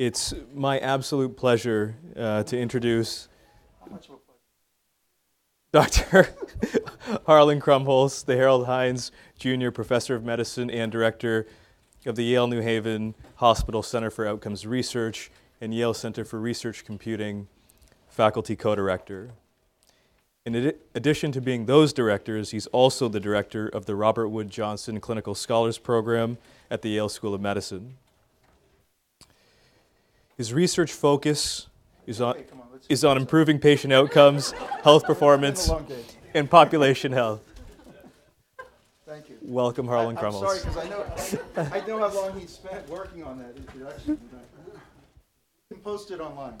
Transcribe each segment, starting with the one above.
It's my absolute pleasure uh, to introduce Dr. Harlan Krumholz, the Harold Hines Jr. Professor of Medicine and Director of the Yale New Haven Hospital Center for Outcomes Research and Yale Center for Research Computing Faculty Co-Director. In adi- addition to being those directors, he's also the director of the Robert Wood Johnson Clinical Scholars Program at the Yale School of Medicine. His research focus is on, is on improving patient outcomes, health performance, and population health. Thank you. Welcome, Harlan I- I'm sorry, because I know, I know how long he spent working on that introduction. You can post it online.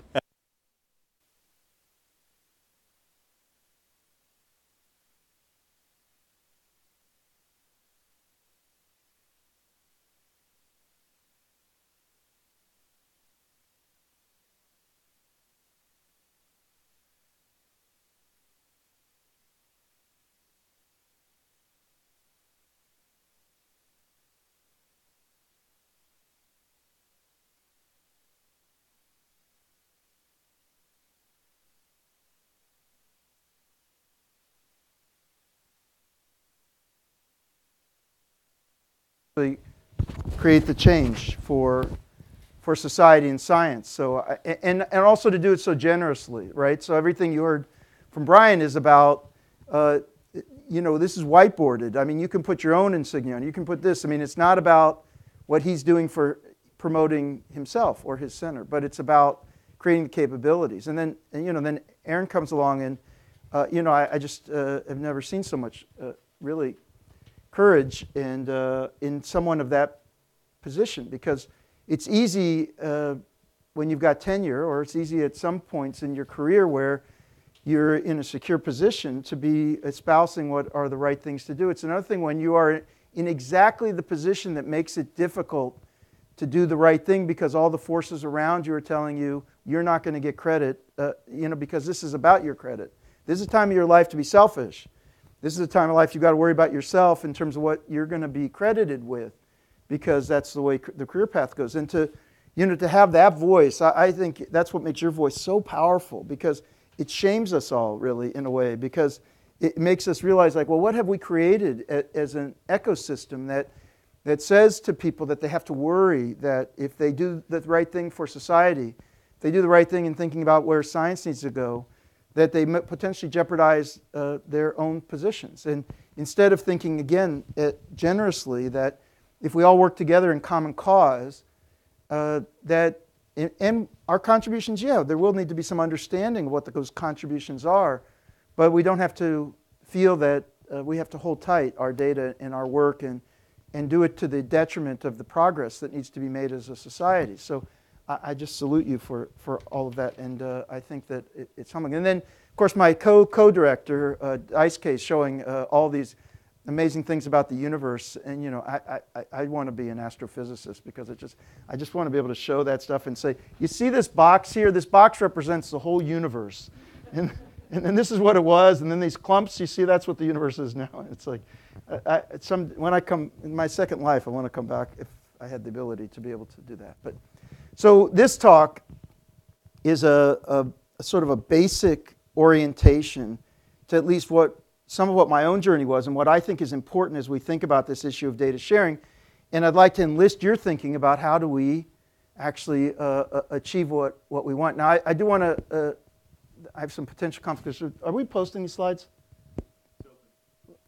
Really create the change for, for society and science. So, and, and also to do it so generously, right? So everything you heard from Brian is about, uh, you know, this is whiteboarded. I mean, you can put your own insignia on. You can put this. I mean, it's not about what he's doing for promoting himself or his center, but it's about creating the capabilities. And then, and, you know, then Aaron comes along and, uh, you know, I, I just uh, have never seen so much uh, really courage and uh, in someone of that position because it's easy uh, when you've got tenure or it's easy at some points in your career where you're in a secure position to be espousing what are the right things to do. It's another thing when you are in exactly the position that makes it difficult to do the right thing because all the forces around you are telling you you're not going to get credit, uh, you know, because this is about your credit. This is a time of your life to be selfish. This is a time of life you've got to worry about yourself in terms of what you're going to be credited with because that's the way the career path goes. And to, you know, to have that voice, I, I think that's what makes your voice so powerful because it shames us all, really, in a way, because it makes us realize, like, well, what have we created as an ecosystem that, that says to people that they have to worry that if they do the right thing for society, they do the right thing in thinking about where science needs to go, that they potentially jeopardize uh, their own positions. And instead of thinking, again, uh, generously, that if we all work together in common cause, uh, that and, and our contributions, yeah, there will need to be some understanding of what those contributions are, but we don't have to feel that uh, we have to hold tight our data and our work and, and do it to the detriment of the progress that needs to be made as a society. So I, I just salute you for, for all of that, and uh, I think that it, it's humbling. And then, of course, my co co director, uh, Daisuke, showing uh, all these amazing things about the universe. And you know, I, I, I want to be an astrophysicist because it just I just want to be able to show that stuff and say, you see this box here? This box represents the whole universe. And, and then this is what it was, and then these clumps, you see, that's what the universe is now. It's like, I, some, when I come in my second life, I want to come back if I had the ability to be able to do that. But so this talk is a, a, a sort of a basic orientation to at least what some of what my own journey was and what I think is important as we think about this issue of data sharing. And I'd like to enlist your thinking about how do we actually uh, uh, achieve what, what we want. Now, I, I do want to, uh, I have some potential conflicts. Are we posting these slides?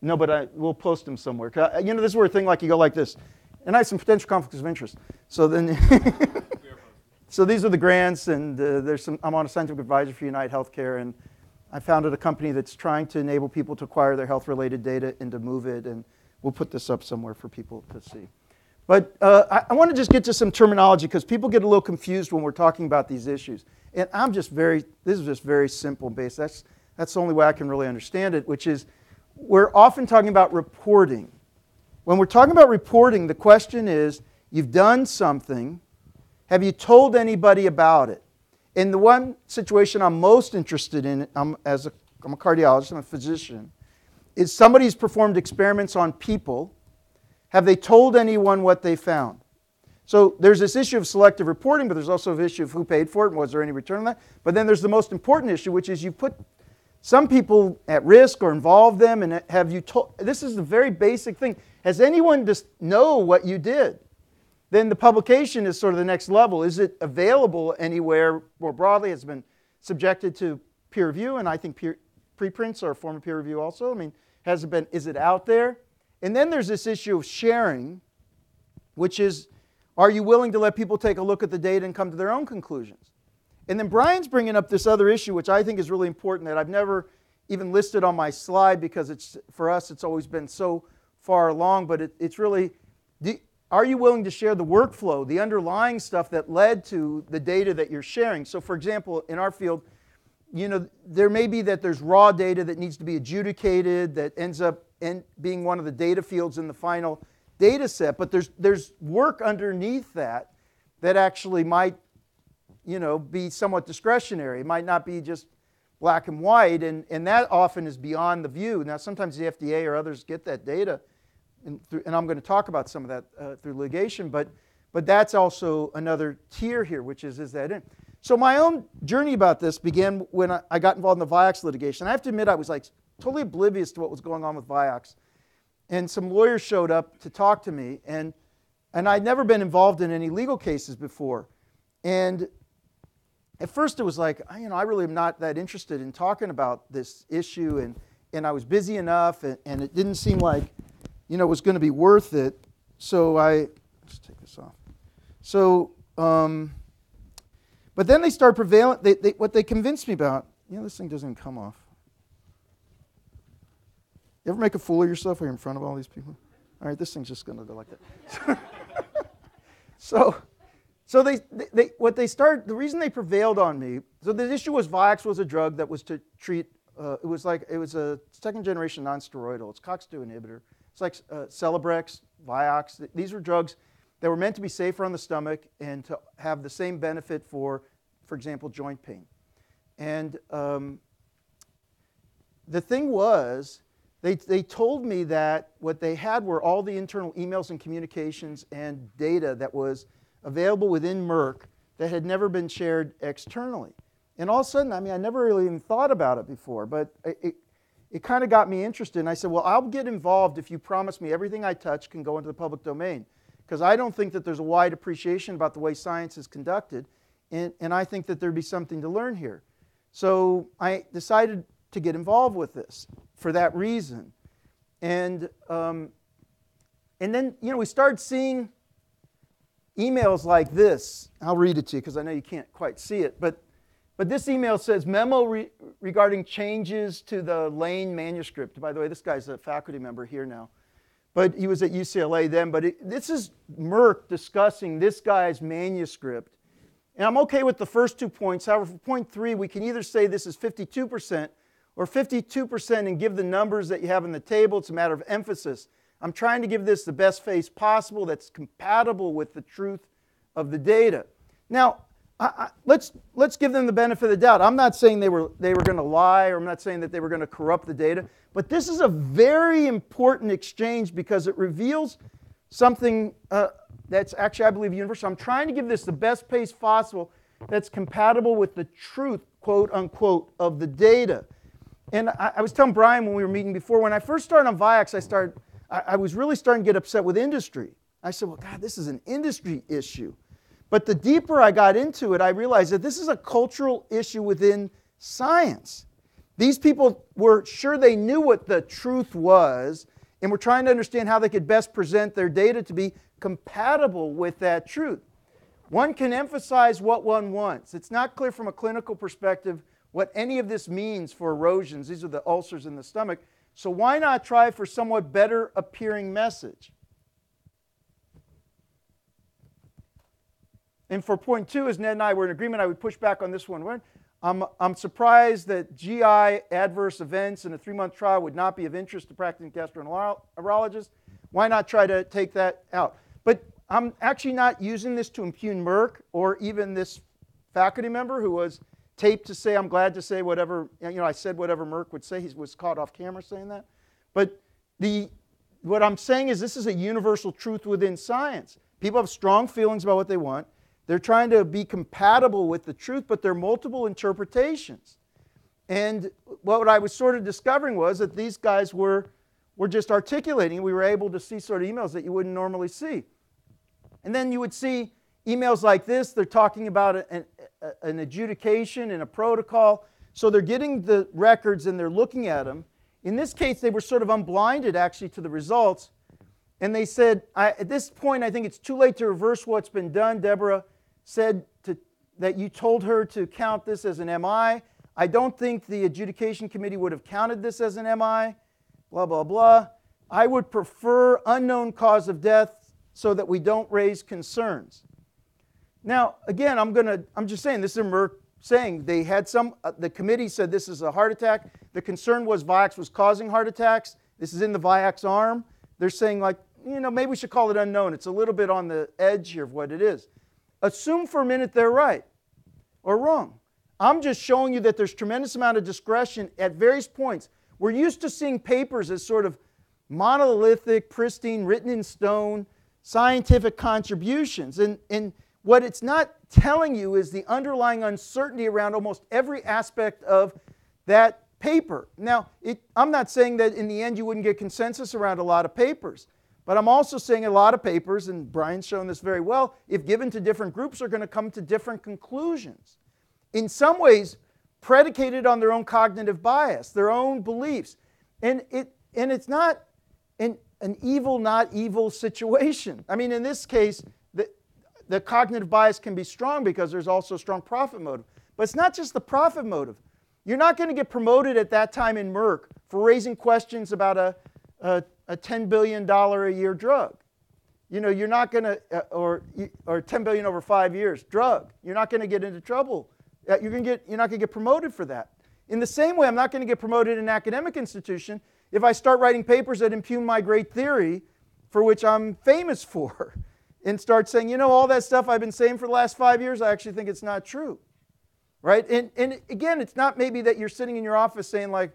No, but I, we'll post them somewhere. You know, this is where a thing like you go like this. And I have some potential conflicts of interest. So then, so these are the grants, and uh, there's some. I'm on a scientific advisor for UnitedHealthcare, and I founded a company that's trying to enable people to acquire their health-related data and to move it. And we'll put this up somewhere for people to see. But uh, I, I want to just get to some terminology because people get a little confused when we're talking about these issues. And I'm just very. This is just very simple and basic. That's that's the only way I can really understand it, which is we're often talking about reporting. When we're talking about reporting, the question is you've done something, have you told anybody about it? In the one situation I'm most interested in, I'm, as a, I'm a cardiologist, I'm a physician, is somebody's performed experiments on people. Have they told anyone what they found? So there's this issue of selective reporting, but there's also an issue of who paid for it and was there any return on that. But then there's the most important issue, which is you put some people at risk or involve them, and have you told? This is the very basic thing. Has anyone just know what you did? Then the publication is sort of the next level. Is it available anywhere more broadly? Has been subjected to peer review, and I think peer, preprints are a form of peer review also. I mean, has it been? Is it out there? And then there's this issue of sharing, which is, are you willing to let people take a look at the data and come to their own conclusions? And then Brian's bringing up this other issue, which I think is really important that I've never even listed on my slide because it's for us it's always been so far along. But it, it's really, are you willing to share the workflow, the underlying stuff that led to the data that you're sharing? So, for example, in our field, you know, there may be that there's raw data that needs to be adjudicated that ends up in being one of the data fields in the final data set, but there's, there's work underneath that that actually might, you know, be somewhat discretionary. It might not be just black and white, and, and that often is beyond the view. Now, sometimes the FDA or others get that data, and, through, and I'm going to talk about some of that uh, through litigation, but, but that's also another tier here, which is, is that in? So my own journey about this began when I got involved in the Vioxx litigation. I have to admit, I was like totally oblivious to what was going on with Vioxx. And some lawyers showed up to talk to me, and, and I'd never been involved in any legal cases before. And at first it was like, you know, I really am not that interested in talking about this issue, and, and I was busy enough, and, and it didn't seem like, you know, it was going to be worth it. So I, let's take this off. So, um, but then they start prevailing. They, they, what they convinced me about, you know, this thing doesn't come off. You ever make a fool of yourself when you're in front of all these people? All right, this thing's just going to go like that. so, so they, they, what they started, the reason they prevailed on me, so the issue was Vioxx was a drug that was to treat, uh, it was like, it was a second generation non-steroidal. It's COX-2 inhibitor. It's like uh, Celebrex, Vioxx. These were drugs that were meant to be safer on the stomach and to have the same benefit for, for example, joint pain. And um, the thing was, they, they told me that what they had were all the internal emails and communications and data that was available within Merck that had never been shared externally. And all of a sudden, I mean, I never really even thought about it before, but it, it, kind of got me interested. And I said, well, I'll get involved if you promise me everything I touch can go into the public domain because I don't think that there's a wide appreciation about the way science is conducted, and, and I think that there'd be something to learn here. So I decided to get involved with this for that reason. And, um, and then, you know, we started seeing emails like this. I'll read it to you because I know you can't quite see it. But, but this email says memo re- regarding changes to the Laine manuscript. By the way, this guy's a faculty member here now but he was at UCLA then. But it, this is Merck discussing this guy's manuscript. And I'm okay with the first two points. However, for point three, we can either say this is 52% or 52% and give the numbers that you have in the table. It's a matter of emphasis. I'm trying to give this the best face possible that's compatible with the truth of the data. Now, I, I, let's, let's give them the benefit of the doubt. I'm not saying they were, they were going to lie or I'm not saying that they were going to corrupt the data, but this is a very important exchange because it reveals something uh, that's actually, I believe, universal. I'm trying to give this the best pace possible that's compatible with the truth, quote unquote, of the data. And I, I was telling Brian when we were meeting before, when I first started on Vioxx, I started, I, I was really starting to get upset with industry. I said, well, God, this is an industry issue. But the deeper I got into it, I realized that this is a cultural issue within science. These people were sure they knew what the truth was and were trying to understand how they could best present their data to be compatible with that truth. One can emphasize what one wants. It's not clear from a clinical perspective what any of this means for erosions. These are the ulcers in the stomach. So why not try for somewhat better appearing message? And for point two, as Ned and I were in agreement, I would push back on this one. I'm, I'm surprised that GI adverse events in a three month trial would not be of interest to practicing gastroenterologists. Why not try to take that out? But I'm actually not using this to impugn Merck or even this faculty member who was taped to say, I'm glad to say whatever, you know, I said whatever Merck would say. He was caught off camera saying that. But the, what I'm saying is this is a universal truth within science. People have strong feelings about what they want. They're trying to be compatible with the truth, but there are multiple interpretations. And what I was sort of discovering was that these guys were, were just articulating. We were able to see sort of emails that you wouldn't normally see. And then you would see emails like this. They're talking about an, an adjudication and a protocol. So they're getting the records and they're looking at them. In this case, they were sort of unblinded actually to the results. And they said, at this point, I think it's too late to reverse what's been done. Deborah said to, that you told her to count this as an MI. I don't think the adjudication committee would have counted this as an MI. Blah, blah, blah. I would prefer unknown cause of death so that we don't raise concerns. Now, again, I'm going to, I'm just saying, this is Merck saying they had some, uh, the committee said this is a heart attack. The concern was Vioxx was causing heart attacks. This is in the Vioxx arm. They're saying, like, you know, maybe we should call it unknown. It's a little bit on the edge here of what it is. Assume for a minute they're right or wrong. I'm just showing you that there's tremendous amount of discretion at various points. We're used to seeing papers as sort of monolithic, pristine, written in stone, scientific contributions. And, and what it's not telling you is the underlying uncertainty around almost every aspect of that paper. Now, it, I'm not saying that in the end you wouldn't get consensus around a lot of papers, but I'm also seeing a lot of papers, and Brian's shown this very well, if given to different groups, are going to come to different conclusions. In some ways, predicated on their own cognitive bias, their own beliefs. And, it, and it's not an, an evil, not evil situation. I mean, in this case, the cognitive bias can be strong because there's also a strong profit motive. But it's not just the profit motive. You're not going to get promoted at that time in Merck for raising questions about a, a, a $10 billion a year drug. You know, you're not going to, uh, or, or 10 billion over five years, drug. You're not going to get into trouble. Uh, you're, to get, you're not going to get promoted for that. In the same way, I'm not going to get promoted in an academic institution if I start writing papers that impugn my great theory for which I'm famous for and start saying, you know, all that stuff I've been saying for the last five years, I actually think it's not true. Right? And, and again, it's not maybe that you're sitting in your office saying, like,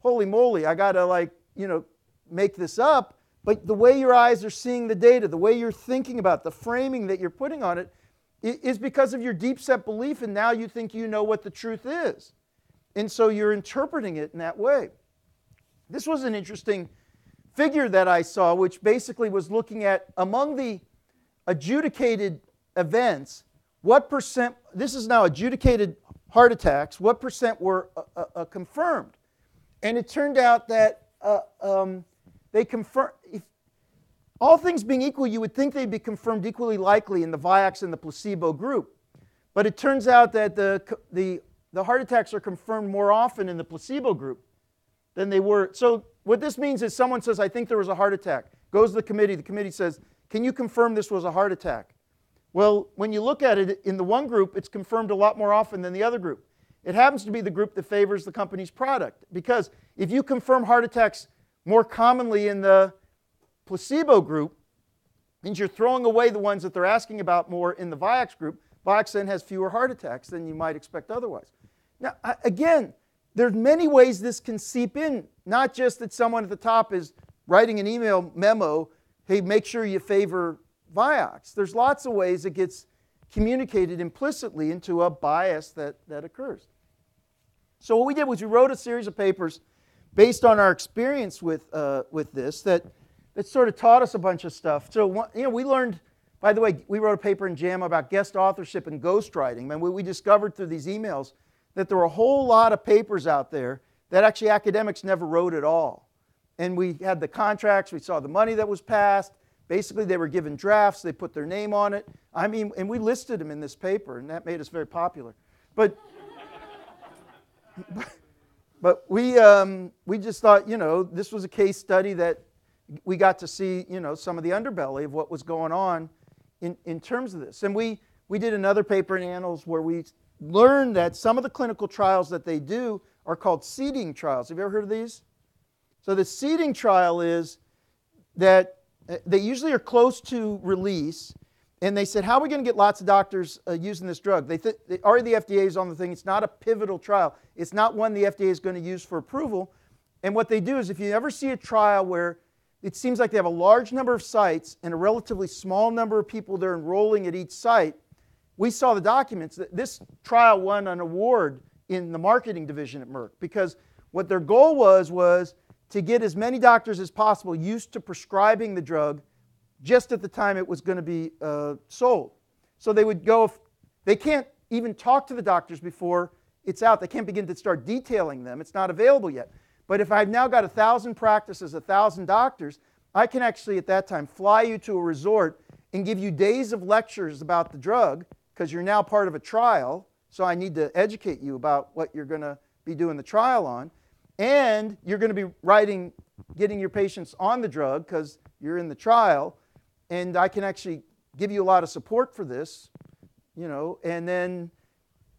holy moly, I got to, like, you know, make this up. But the way your eyes are seeing the data, the way you're thinking about it, the framing that you're putting on it, is because of your deep set belief, and now you think you know what the truth is. And so you're interpreting it in that way. This was an interesting figure that I saw, which basically was looking at among the adjudicated events, what percent, this is now adjudicated heart attacks, what percent were uh, uh, uh confirmed? And it turned out that uh, um, they confirmed, all things being equal, you would think they'd be confirmed equally likely in the Vioxx and the placebo group. But it turns out that the, the, the heart attacks are confirmed more often in the placebo group than they were. So, what this means is someone says, I think there was a heart attack, goes to the committee, the committee says, can you confirm this was a heart attack? Well, when you look at it in the one group, it's confirmed a lot more often than the other group. It happens to be the group that favors the company's product because if you confirm heart attacks more commonly in the placebo group, means you're throwing away the ones that they're asking about more in the Vioxx group. Vioxx then has fewer heart attacks than you might expect otherwise. Now, again, there's many ways this can seep in, not just that someone at the top is writing an email memo hey, make sure you favor Vioxx. There's lots of ways it gets communicated implicitly into a bias that, that occurs. So what we did was we wrote a series of papers based on our experience with, uh, with this that, that sort of taught us a bunch of stuff. So you know, we learned, by the way, we wrote a paper in JAMA about guest authorship and ghostwriting. And we, we discovered through these emails that there were a whole lot of papers out there that actually academics never wrote at all and we had the contracts, we saw the money that was passed. Basically, they were given drafts, they put their name on it. I mean, and we listed them in this paper, and that made us very popular. But, but we, um, we just thought, you know, this was a case study that we got to see, you know, some of the underbelly of what was going on in, in terms of this. And we, we did another paper in Annals where we learned that some of the clinical trials that they do are called seeding trials. Have you ever heard of these? So the seeding trial is that uh, they usually are close to release, and they said, how are we going to get lots of doctors uh, using this drug? They th- already the FDA is on the thing. It's not a pivotal trial. It's not one the FDA is going to use for approval. And what they do is if you ever see a trial where it seems like they have a large number of sites and a relatively small number of people they're enrolling at each site. We saw the documents that this trial won an award in the marketing division at Merck because what their goal was was to get as many doctors as possible used to prescribing the drug just at the time it was going to be uh, sold. So they would go, they can't even talk to the doctors before it's out. They can't begin to start detailing them. It's not available yet. But if I've now got a thousand practices, a thousand doctors, I can actually at that time fly you to a resort and give you days of lectures about the drug because you're now part of a trial. So I need to educate you about what you're going to be doing the trial on. And you're going to be writing, getting your patients on the drug because you're in the trial. And I can actually give you a lot of support for this, you know, and then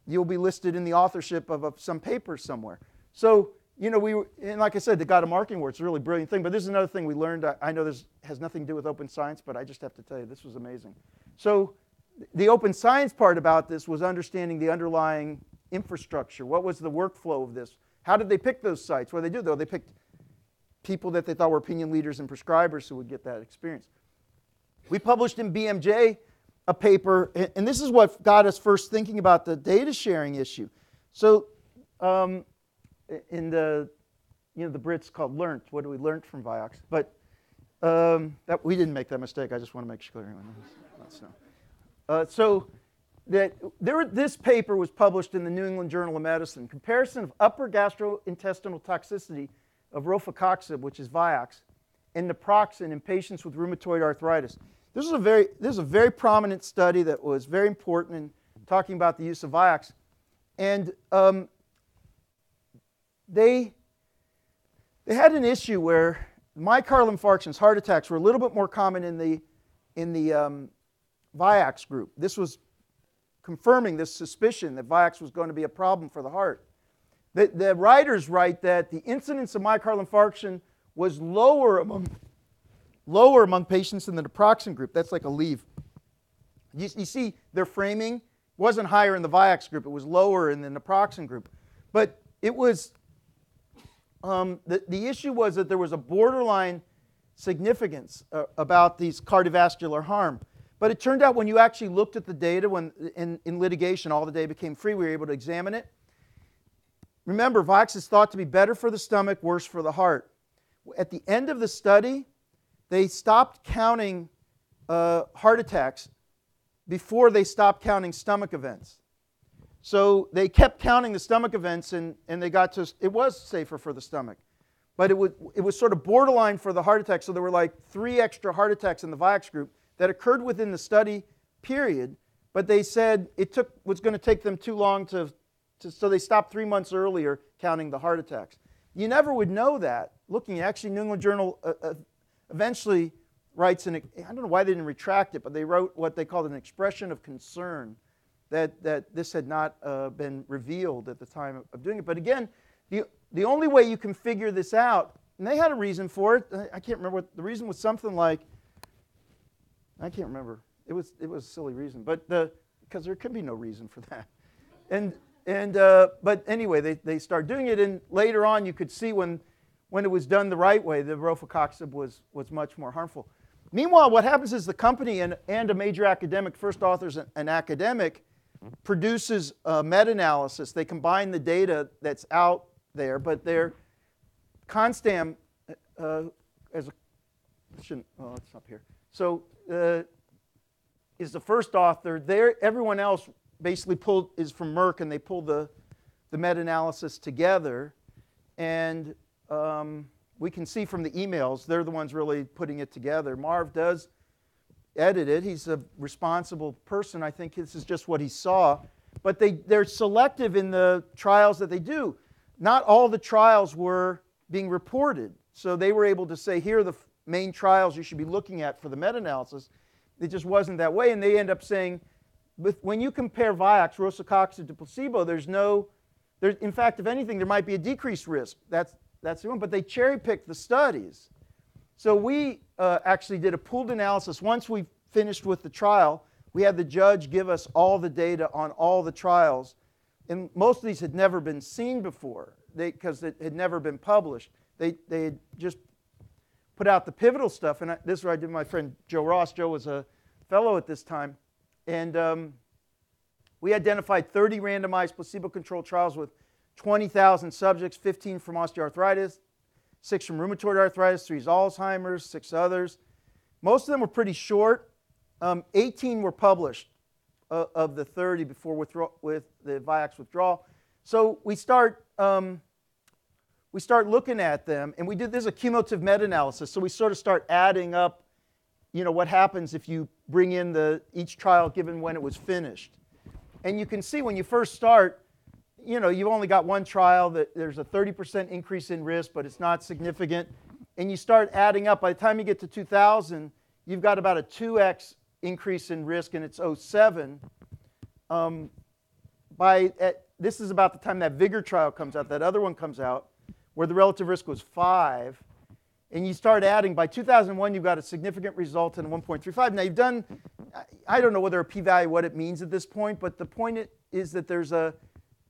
you'll be listed in the authorship of some paper somewhere. So you know, we and like I said, they got a marking word. It's a really brilliant thing. But this is another thing we learned. I, I know this has nothing to do with open science, but I just have to tell you, this was amazing. So, the open science part about this was understanding the underlying infrastructure. What was the workflow of this? How did they pick those sites? What did they do? Though they picked people that they thought were opinion leaders and prescribers who would get that experience. We published in BMJ a paper, and this is what got us first thinking about the data sharing issue. So. Um, in the, you know, the Brits called learnt. What do we learn from Vioxx? But um, that, we didn't make that mistake. I just want to make sure everyone knows. Uh, so that there, this paper was published in the New England Journal of Medicine. Comparison of upper gastrointestinal toxicity of rofecoxib, which is Vioxx, and naproxen in patients with rheumatoid arthritis. This is a very, this is a very prominent study that was very important in talking about the use of Vioxx. And um, they, they had an issue where myocardial infarctions, heart attacks, were a little bit more common in the, in the um, Vioxx group. This was confirming this suspicion that Vioxx was going to be a problem for the heart. The, the writers write that the incidence of myocardial infarction was lower among, lower among patients in the naproxen group. That's like a leave. You, you see, their framing wasn't higher in the Vioxx group, it was lower in the naproxen group. But it was um, the, the issue was that there was a borderline significance uh, about these cardiovascular harm. But it turned out when you actually looked at the data, when in, in litigation all the data became free, we were able to examine it. Remember, Vioxx is thought to be better for the stomach, worse for the heart. At the end of the study, they stopped counting uh, heart attacks before they stopped counting stomach events. So they kept counting the stomach events and, and they got to, it was safer for the stomach. But it, would, it was sort of borderline for the heart attack. So there were like three extra heart attacks in the Vioxx group that occurred within the study period. But they said it took, was going to take them too long to, to, so they stopped three months earlier counting the heart attacks. You never would know that looking. Actually, New England Journal uh, uh, eventually writes, an, I don't know why they didn't retract it, but they wrote what they called an expression of concern that, that this had not uh, been revealed at the time of doing it. But again, the, the only way you can figure this out, and they had a reason for it. I can't remember what the reason was something like, I can't remember. It was, it was a silly reason, but the, because there could be no reason for that. And, and, uh, but anyway, they, they started doing it, and later on you could see when, when it was done the right way, the rofecoxib was, was much more harmful. Meanwhile, what happens is the company and, and a major academic, first author's an, an academic, produces a meta-analysis. They combine the data that's out there, but they're Konstam uh, as a shouldn't oh it's up here. So uh, is the first author. There, everyone else basically pulled is from Merck, and they pulled the the meta-analysis together, and um, we can see from the emails they're the ones really putting it together. Marv does edit it, He's a responsible person. I think this is just what he saw. But they, they're selective in the trials that they do. Not all the trials were being reported. So they were able to say, here are the main trials you should be looking at for the meta analysis. It just wasn't that way. And they end up saying, when you compare Vioxx, rofecoxib to placebo, there's no, in fact, if anything, there might be a decreased risk. That's, that's the one. But they cherry picked the studies. So we uh, actually did a pooled analysis. Once we finished with the trial, we had the judge give us all the data on all the trials. And most of these had never been seen before because it had never been published. They, they had just put out the pivotal stuff, and I, this is where I did my friend Joe Ross. Joe was a fellow at this time, and um, we identified 30 randomized placebo-controlled trials with 20,000 subjects, 15 from osteoarthritis, six from rheumatoid arthritis, three Alzheimer's, six others. Most of them were pretty short. Um, 18 were published uh, of the 30 before withdraw- with the Vioxx withdrawal. So we start um, we start looking at them, and we did this is a cumulative meta-analysis. So we sort of start adding up, you know, what happens if you bring in the each trial given when it was finished. And you can see when you first start, you know, you've only got one trial that there's a 30% increase in risk, but it's not significant. And you start adding up. By the time you get to 2000, you've got about a 2x increase in risk, and it's 07. Um, by at, this is about the time that Vigor trial comes out. That other one comes out where the relative risk was 5, and you start adding, by 2001, you've got a significant result in 1.35. Now, you've done, I don't know whether a p-value, what it means at this point, but the point is that there's a,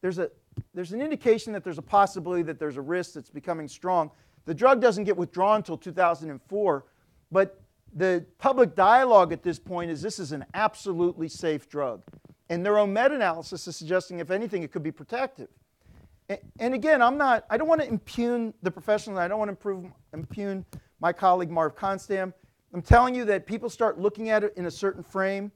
there's a, there's an indication that there's a possibility that there's a risk that's becoming strong. The drug doesn't get withdrawn until 2004, but the public dialogue at this point is this is an absolutely safe drug. And their own meta-analysis is suggesting, if anything, it could be protective. And again, I'm not, I don't want to impugn the professional, I don't want to improve, impugn my colleague Marv Konstam. I'm telling you that people start looking at it in a certain frame.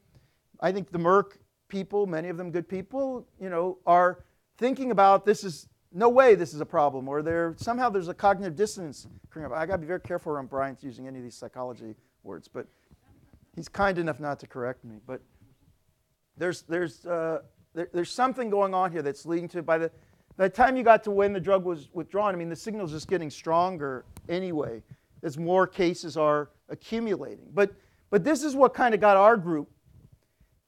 I think the Merck people, many of them good people, you know, are thinking about this is no way this is a problem, or there somehow there's a cognitive dissonance. I got to be very careful around Brian's using any of these psychology words, but he's kind enough not to correct me. But there's there's uh, there, there's something going on here that's leading to by the by the time you got to when the drug was withdrawn, I mean, the signal's just getting stronger anyway as more cases are accumulating. But, but this is what kind of got our group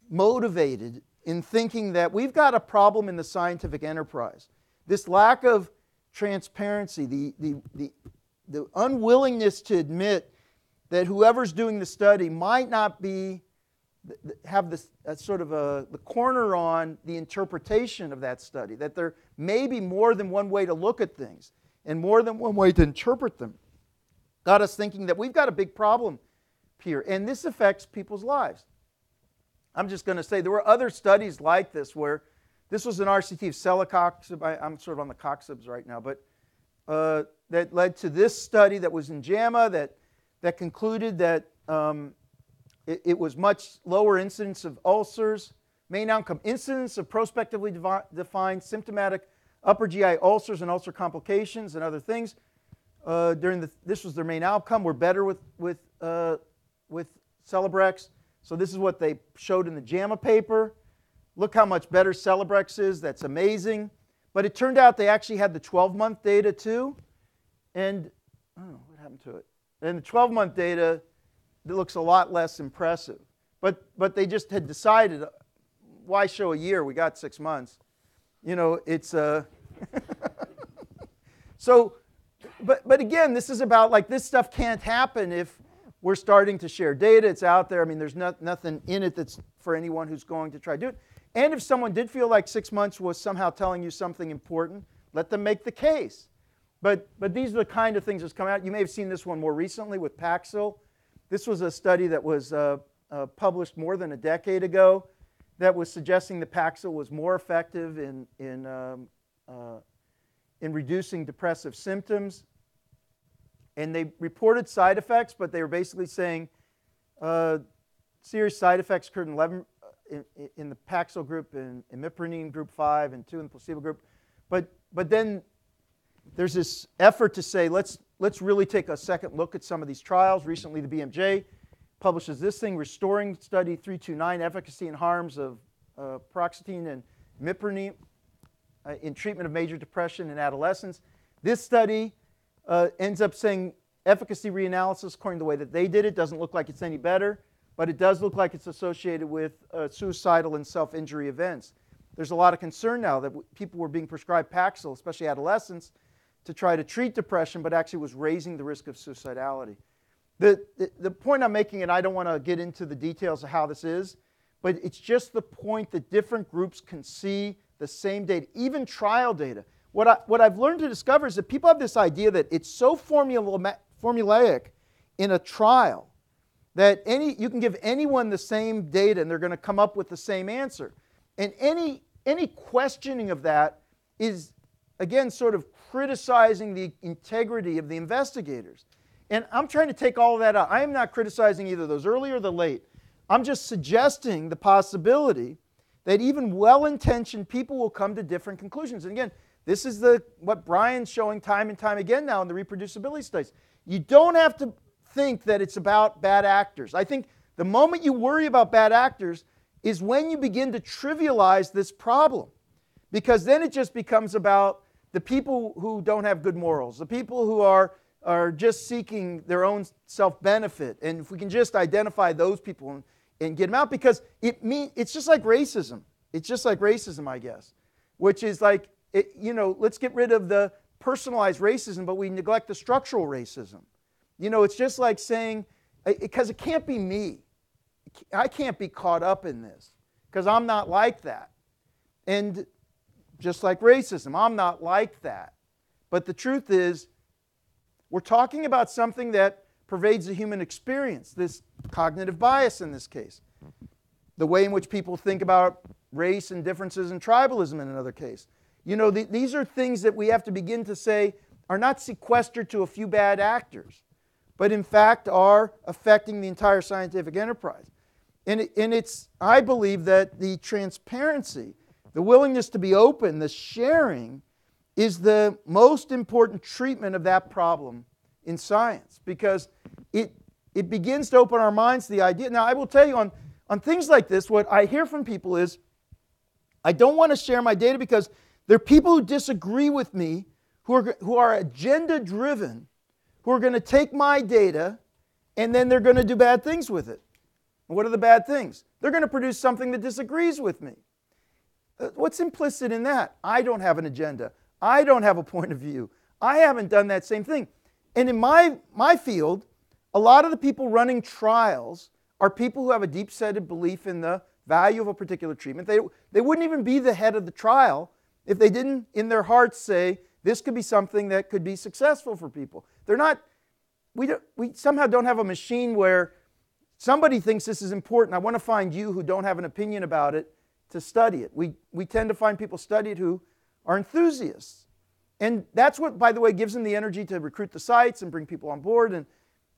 motivated in thinking that we've got a problem in the scientific enterprise. This lack of transparency, the, the, the, the unwillingness to admit that whoever's doing the study might not be have this sort of a, the corner on the interpretation of that study, that there may be more than one way to look at things and more than one way to interpret them, got us thinking that we've got a big problem here, and this affects people's lives. I'm just going to say there were other studies like this where this was an RCT of celecoxib. I, am sort of on the coxibs right now, but uh, that led to this study that was in JAMA that, that concluded that um, it, it was much lower incidence of ulcers, main outcome incidence of prospectively devi- defined symptomatic upper GI ulcers and ulcer complications and other things. Uh, during the, this was their main outcome. We're better with, with, uh, with Celebrex. So this is what they showed in the JAMA paper. Look how much better Celebrex is. That's amazing. But it turned out they actually had the 12-month data too. And, oh, what happened to it? And the 12-month data that looks a lot less impressive. But, but they just had decided, why show a year? We got six months. You know, it's uh, so, but, but again, this is about like this stuff can't happen if we're starting to share data. It's out there. I mean, there's not, nothing in it that's for anyone who's going to try to do it. And if someone did feel like six months was somehow telling you something important, let them make the case. But, but these are the kind of things that's come out. You may have seen this one more recently with Paxil. This was a study that was uh, uh, published more than a decade ago that was suggesting that Paxil was more effective in, in, um, uh, in reducing depressive symptoms. And they reported side effects, but they were basically saying uh, serious side effects occurred in 11 uh, in, in the Paxil group, in imipramine group 5, and 2 in the placebo group. But, but then there's this effort to say, let's, let's really take a second look at some of these trials. Recently, the BMJ publishes this thing, Restoring Study 329, Efficacy and Harms of uh, and Imipramine uh, in Treatment of Major Depression in Adolescents. This study uh, ends up saying efficacy reanalysis, according to the way that they did it, doesn't look like it's any better, but it does look like it's associated with uh, suicidal and self-injury events. There's a lot of concern now that people were being prescribed Paxil, especially adolescents, to try to treat depression, but actually was raising the risk of suicidality. The, the, the point I'm making, and I don't want to get into the details of how this is, but it's just the point that different groups can see the same data, even trial data. What, I, what I've learned to discover is that people have this idea that it's so formula, formulaic in a trial that any you can give anyone the same data and they're going to come up with the same answer. And any any questioning of that is again sort of criticizing the integrity of the investigators. And I'm trying to take all that out. I am not criticizing either those early or the late. I'm just suggesting the possibility that even well-intentioned people will come to different conclusions. And again, this is the what Brian's showing time and time again now in the reproducibility studies. You don't have to think that it's about bad actors. I think the moment you worry about bad actors is when you begin to trivialize this problem. Because then it just becomes about the people who don't have good morals, the people who are, are just seeking their own self benefit. And if we can just identify those people and, and get them out, because it mean, it's just like racism. It's just like racism, I guess, which is like, it, you know, let's get rid of the personalized racism, but we neglect the structural racism. You know, it's just like saying, because it can't be me. I can't be caught up in this because I'm not like that. And just like racism, I'm not like that. But the truth is, we're talking about something that pervades the human experience, this cognitive bias in this case. The way in which people think about race and differences and tribalism in another case. You know, the, these are things that we have to begin to say are not sequestered to a few bad actors but in fact are affecting the entire scientific enterprise. And, it, and it's, I believe that the transparency, the willingness to be open, the sharing, is the most important treatment of that problem in science because it, it begins to open our minds to the idea. Now, I will tell you on, on things like this, what I hear from people is I don't want to share my data because there are people who disagree with me who are, who are agenda driven who are going to take my data and then they're going to do bad things with it. What are the bad things? They're going to produce something that disagrees with me. Uh, what's implicit in that? I don't have an agenda. I don't have a point of view. I haven't done that same thing. And in my, my field, a lot of the people running trials are people who have a deep seated belief in the value of a particular treatment. They, they wouldn't even be the head of the trial if they didn't, in their hearts, say, this could be something that could be successful for people. They're not, we, don't, we somehow don't have a machine where somebody thinks this is important. I want to find you who don't have an opinion about it to study it. We, we tend to find people study it who are enthusiasts. And that's what, by the way, gives them the energy to recruit the sites and bring people on board. And,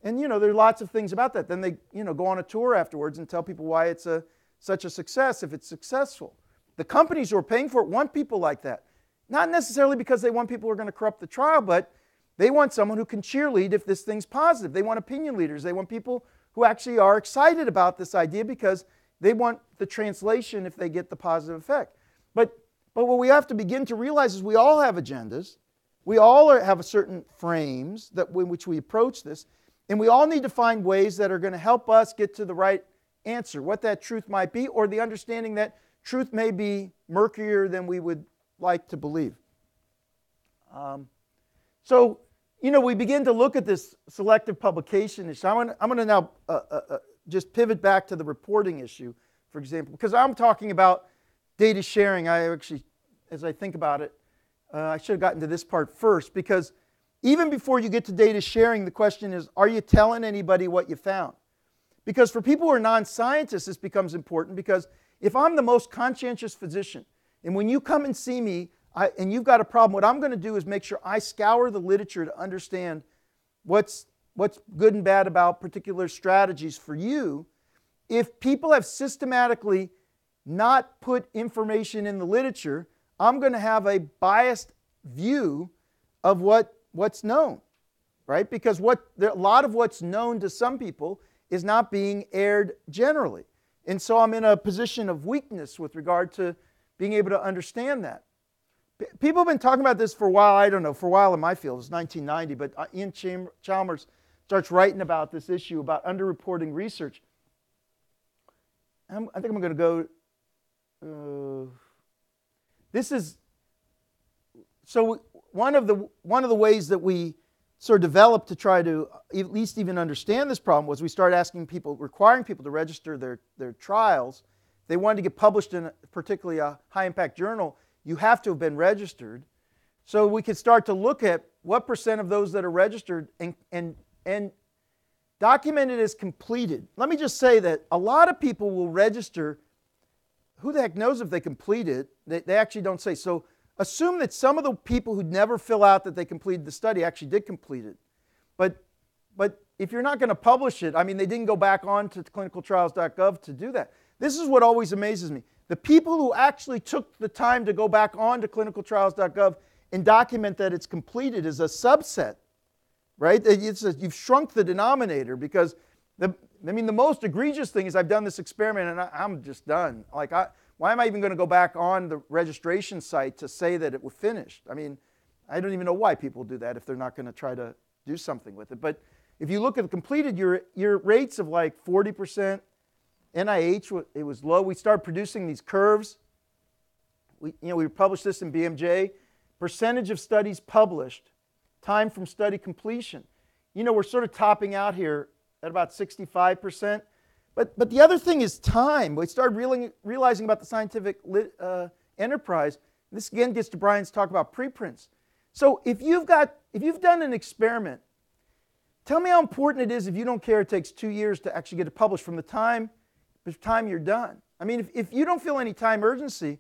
and you know, there are lots of things about that. Then they, you know, go on a tour afterwards and tell people why it's a, such a success if it's successful. The companies who are paying for it want people like that. Not necessarily because they want people who are going to corrupt the trial, but they want someone who can cheerlead if this thing's positive. They want opinion leaders. They want people who actually are excited about this idea because they want the translation if they get the positive effect. But, but what we have to begin to realize is we all have agendas. We all are, have a certain frames that in which we approach this, and we all need to find ways that are going to help us get to the right answer, what that truth might be, or the understanding that truth may be murkier than we would like to believe. Um, so, you know, we begin to look at this selective publication issue. I'm going to now uh, uh, uh, just pivot back to the reporting issue, for example, because I'm talking about data sharing. I actually, as I think about it, uh, I should have gotten to this part first because even before you get to data sharing, the question is are you telling anybody what you found? Because for people who are non scientists, this becomes important because if I'm the most conscientious physician and when you come and see me I, and you've got a problem, what I'm going to do is make sure I scour the literature to understand what's, what's good and bad about particular strategies for you. If people have systematically not put information in the literature, I'm going to have a biased view of what, what's known, right? Because what, there, a lot of what's known to some people is not being aired generally. And so I'm in a position of weakness with regard to being able to understand that. People have been talking about this for a while. I don't know, for a while in my field. It's 1990, but uh, Iain Chalmers starts writing about this issue about underreporting research. I'm, i think I'm going to go. Uh, this is so one of the one of the ways that we sort of developed to try to uh, at least even understand this problem was we started asking people, requiring people to register their, their trials they wanted to get published in a, particularly a high impact journal, you have to have been registered. So we could start to look at what percent of those that are registered and, and, and document it as completed. Let me just say that a lot of people will register. Who the heck knows if they complete it? They, they actually don't say. So assume that some of the people who never fill out that they completed the study actually did complete it. But, but if you're not going to publish it, I mean, they didn't go back on to clinicaltrials.gov to do that. This is what always amazes me. The people who actually took the time to go back on to clinicaltrials.gov and document that it's completed is a subset, right? A, you've shrunk the denominator because the, I mean, the most egregious thing is I've done this experiment and I, am just done. Like, I, why am I even going to go back on the registration site to say that it was finished? I mean, I don't even know why people do that if they're not going to try to do something with it. But if you look at the completed, your, your rates of like 40%, NIH, it was low. We started producing these curves. We, you know, we published this in BMJ. Percentage of studies published, time from study completion. You know, we're sort of topping out here at about 65%. But, but the other thing is time. We started realizing, realizing about the scientific lit, uh, enterprise. This again gets to Brian's talk about preprints. So if you've got, if you've done an experiment, tell me how important it is if you don't care it takes two years to actually get it published from the time, the time you're done. I mean, if, if you don't feel any time urgency,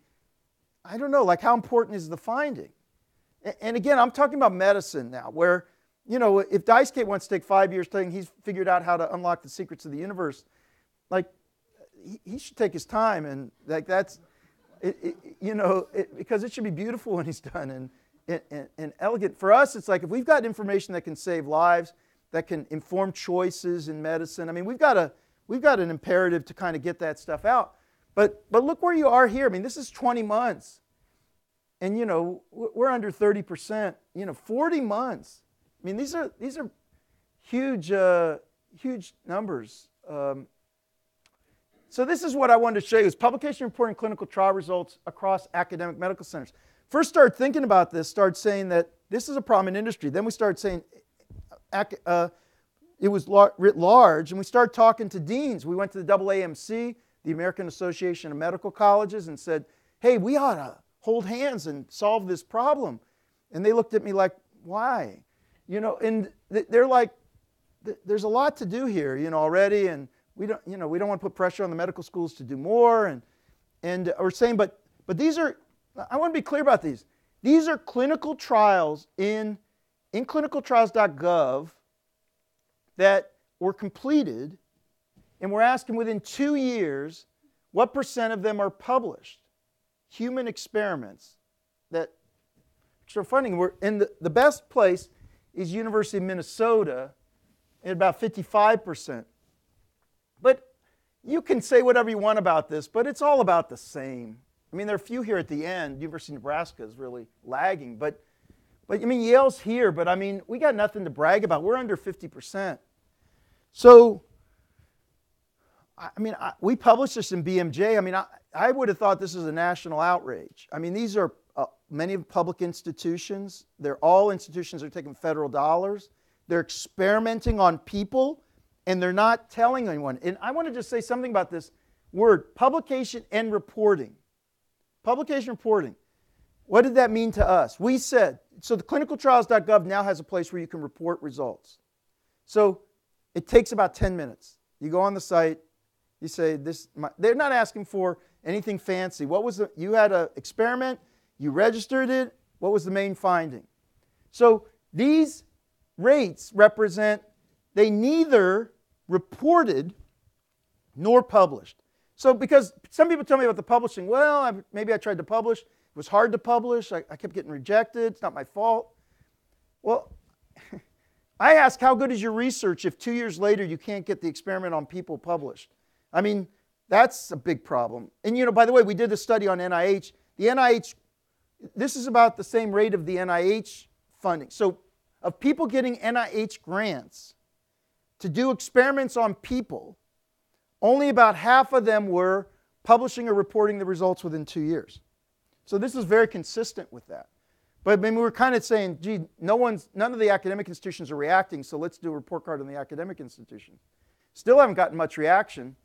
I don't know, like how important is the finding? And, and again, I'm talking about medicine now, where, you know, if Daisuke wants to take five years saying he's figured out how to unlock the secrets of the universe, like he, he should take his time and like that's, it, it, you know, it, because it should be beautiful when he's done. And, and, and, elegant. For us, it's like if we've got information that can save lives, that can inform choices in medicine. I mean, we've got a we've got an imperative to kind of get that stuff out. But but look where you are here. I mean, this is 20 months, and you know we're under 30 percent. You know, 40 months. I mean, these are these are huge uh, huge numbers. Um, so this is what I wanted to show you: is publication reporting clinical trial results across academic medical centers first started thinking about this, started saying that this is a problem in industry. Then we started saying uh, it was writ large, and we started talking to deans. We went to the AAMC, the American Association of Medical Colleges, and said, hey, we ought to hold hands and solve this problem. And they looked at me like, why? You know, and they're like, there's a lot to do here, you know, already, and we don't, you know, we don't want to put pressure on the medical schools to do more, and and we're saying, but but these are I want to be clear about these. These are clinical trials in, in clinicaltrials.gov that were completed, and we're asking within two years what percent of them are published. Human experiments that are funding. We're in the, the best place is University of Minnesota at about 55%. But you can say whatever you want about this, but it's all about the same. I mean, there are a few here at the end. University of Nebraska is really lagging, but, but I mean, Yale's here, but I mean, we got nothing to brag about. We're under 50%. So, I mean, I, we published this in BMJ. I mean, I, I would have thought this is a national outrage. I mean, these are uh, many public institutions. They're all institutions that are taking federal dollars. They're experimenting on people, and they're not telling anyone. And I want to just say something about this word publication and reporting. Publication reporting. What did that mean to us? We said, so the clinicaltrials.gov now has a place where you can report results. So it takes about 10 minutes. You go on the site, you say this, my, they're not asking for anything fancy. What was the, you had an experiment, you registered it, what was the main finding? So these rates represent, they neither reported nor published. So, because some people tell me about the publishing, well, I, maybe I tried to publish. It was hard to publish. I, I kept getting rejected. It's not my fault. Well, I ask, how good is your research if two years later you can't get the experiment on people published? I mean, that's a big problem. And, you know, by the way, we did a study on NIH. The NIH, this is about the same rate of the NIH funding. So, of people getting NIH grants to do experiments on people, only about half of them were publishing or reporting the results within two years. So this is very consistent with that. But I mean, we were kind of saying, gee, no one's, none of the academic institutions are reacting, so let's do a report card on the academic institution. Still haven't gotten much reaction.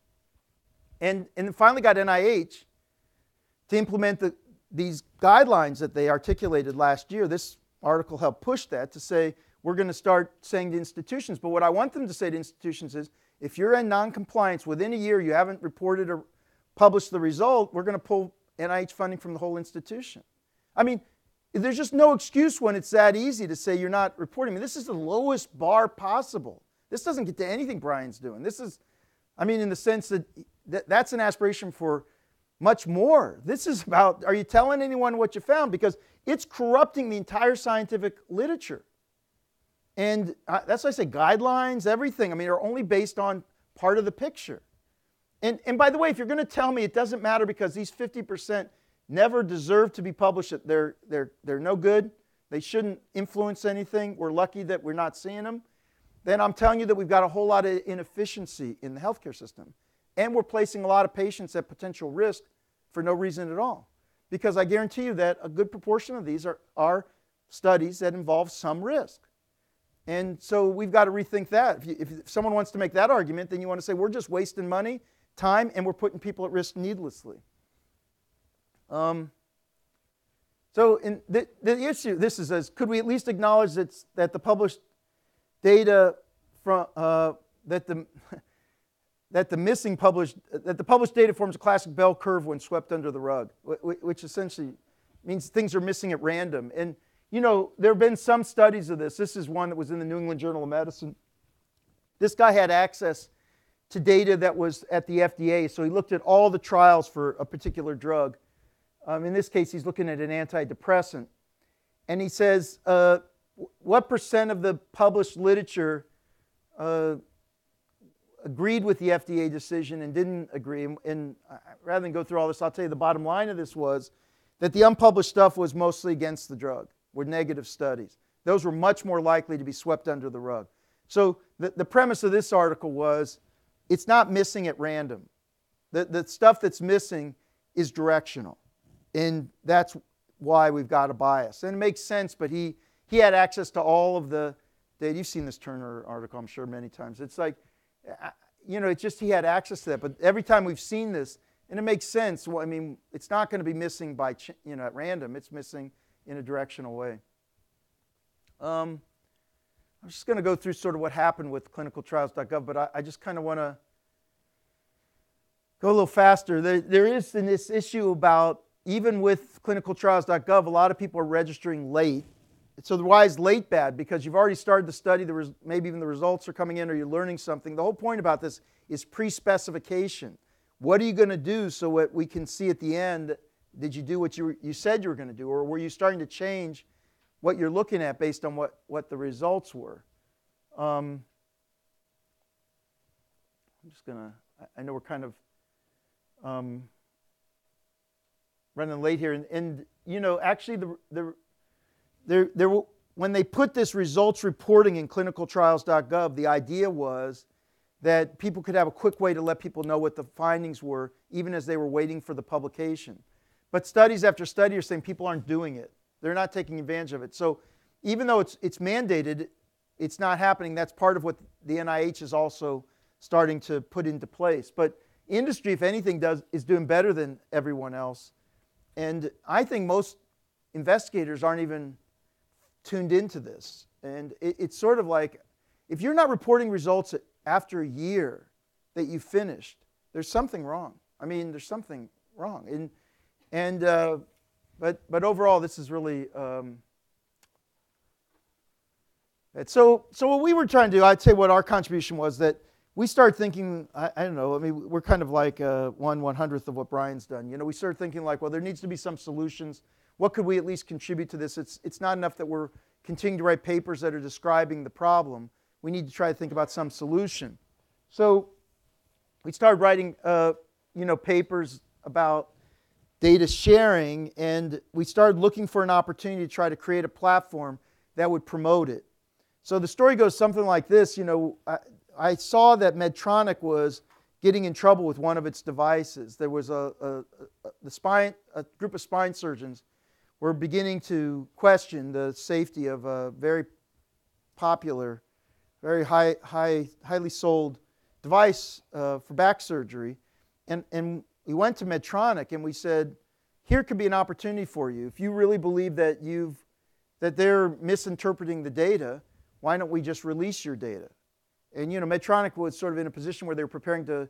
And, and finally got NIH to implement the, these guidelines that they articulated last year. This article helped push that to say, we're going to start saying to institutions. But what I want them to say to institutions is if you're in noncompliance within a year, you haven't reported or published the result, we're going to pull NIH funding from the whole institution. I mean, there's just no excuse when it's that easy to say you're not reporting. I mean, this is the lowest bar possible. This doesn't get to anything Brian's doing. This is, I mean, in the sense that, that that's an aspiration for much more. This is about are you telling anyone what you found? Because it's corrupting the entire scientific literature. And uh, that's why I say guidelines, everything, I mean, are only based on part of the picture. And, and by the way, if you're going to tell me it doesn't matter because these 50% never deserve to be published, they're, they're, they're no good, they shouldn't influence anything, we're lucky that we're not seeing them, then I'm telling you that we've got a whole lot of inefficiency in the healthcare system. And we're placing a lot of patients at potential risk for no reason at all. Because I guarantee you that a good proportion of these are, are studies that involve some risk. And so we've got to rethink that. If, you, if, someone wants to make that argument, then you want to say we're just wasting money, time, and we're putting people at risk needlessly. Um, so in the, the issue, this is as could we at least acknowledge that, that the published data from uh, that the that the missing published that the published data forms a classic bell curve when swept under the rug, which essentially means things are missing at random. And you know, there have been some studies of this. This is one that was in the New England Journal of Medicine. This guy had access to data that was at the FDA, so he looked at all the trials for a particular drug. Um, in this case, he's looking at an antidepressant. And he says, uh, what percent of the published literature uh, agreed with the FDA decision and didn't agree. And, and uh, rather than go through all this, I'll tell you the bottom line of this was that the unpublished stuff was mostly against the drug, were negative studies. Those were much more likely to be swept under the rug. So the, the premise of this article was it's not missing at random. The, the stuff that's missing is directional. And that's why we've got a bias. And it makes sense, but he, he had access to all of the data. You've seen this Turner article, I'm sure, many times. It's like you know, it's just he had access to that. But every time we've seen this, and it makes sense. Well, I mean, it's not going to be missing by you know at random. It's missing in a directional way. Um, I'm just going to go through sort of what happened with clinicaltrials.gov, but I, I just kind of want to go a little faster. There, there is in this issue about even with clinicaltrials.gov, a lot of people are registering late so why is late bad? Because you've already started the study, the res- maybe even the results are coming in or you're learning something. The whole point about this is pre-specification. What are you going to do so that we can see at the end, did you do what you, you said you were going to do? Or were you starting to change what you're looking at based on what, what the results were? Um, I'm just going to, I know we're kind of um, running late here. And, and, you know, actually the, the there, there, when they put this results reporting in clinicaltrials.gov, the idea was that people could have a quick way to let people know what the findings were, even as they were waiting for the publication. But studies after study are saying people aren't doing it. They're not taking advantage of it. So even though it's, it's mandated, it's not happening. That's part of what the NIH is also starting to put into place. But industry, if anything, does, is doing better than everyone else. And I think most investigators aren't even tuned into this. And it, it's sort of like if you're not reporting results after a year that you finished, there's something wrong. I mean, there's something wrong. And, and uh, but, but overall, this is really. Um, so, so what we were trying to do, I'd say what our contribution was that we started thinking, I, I don't know, I mean, we're kind of like uh, one one hundredth of what Brian's done. You know, we started thinking like, well, there needs to be some solutions what could we at least contribute to this? It's, it's not enough that we're continuing to write papers that are describing the problem. We need to try to think about some solution. So we started writing, uh, you know, papers about data sharing, and we started looking for an opportunity to try to create a platform that would promote it. So the story goes something like this. You know, I, I saw that Medtronic was getting in trouble with one of its devices. There was a, a, a, the spine, a group of spine surgeons we're beginning to question the safety of a very popular, very high, high, highly sold device uh, for back surgery. And, and we went to Medtronic and we said, here could be an opportunity for you. If you really believe that, you've, that they're misinterpreting the data, why don't we just release your data? And you know, Medtronic was sort of in a position where they were preparing to,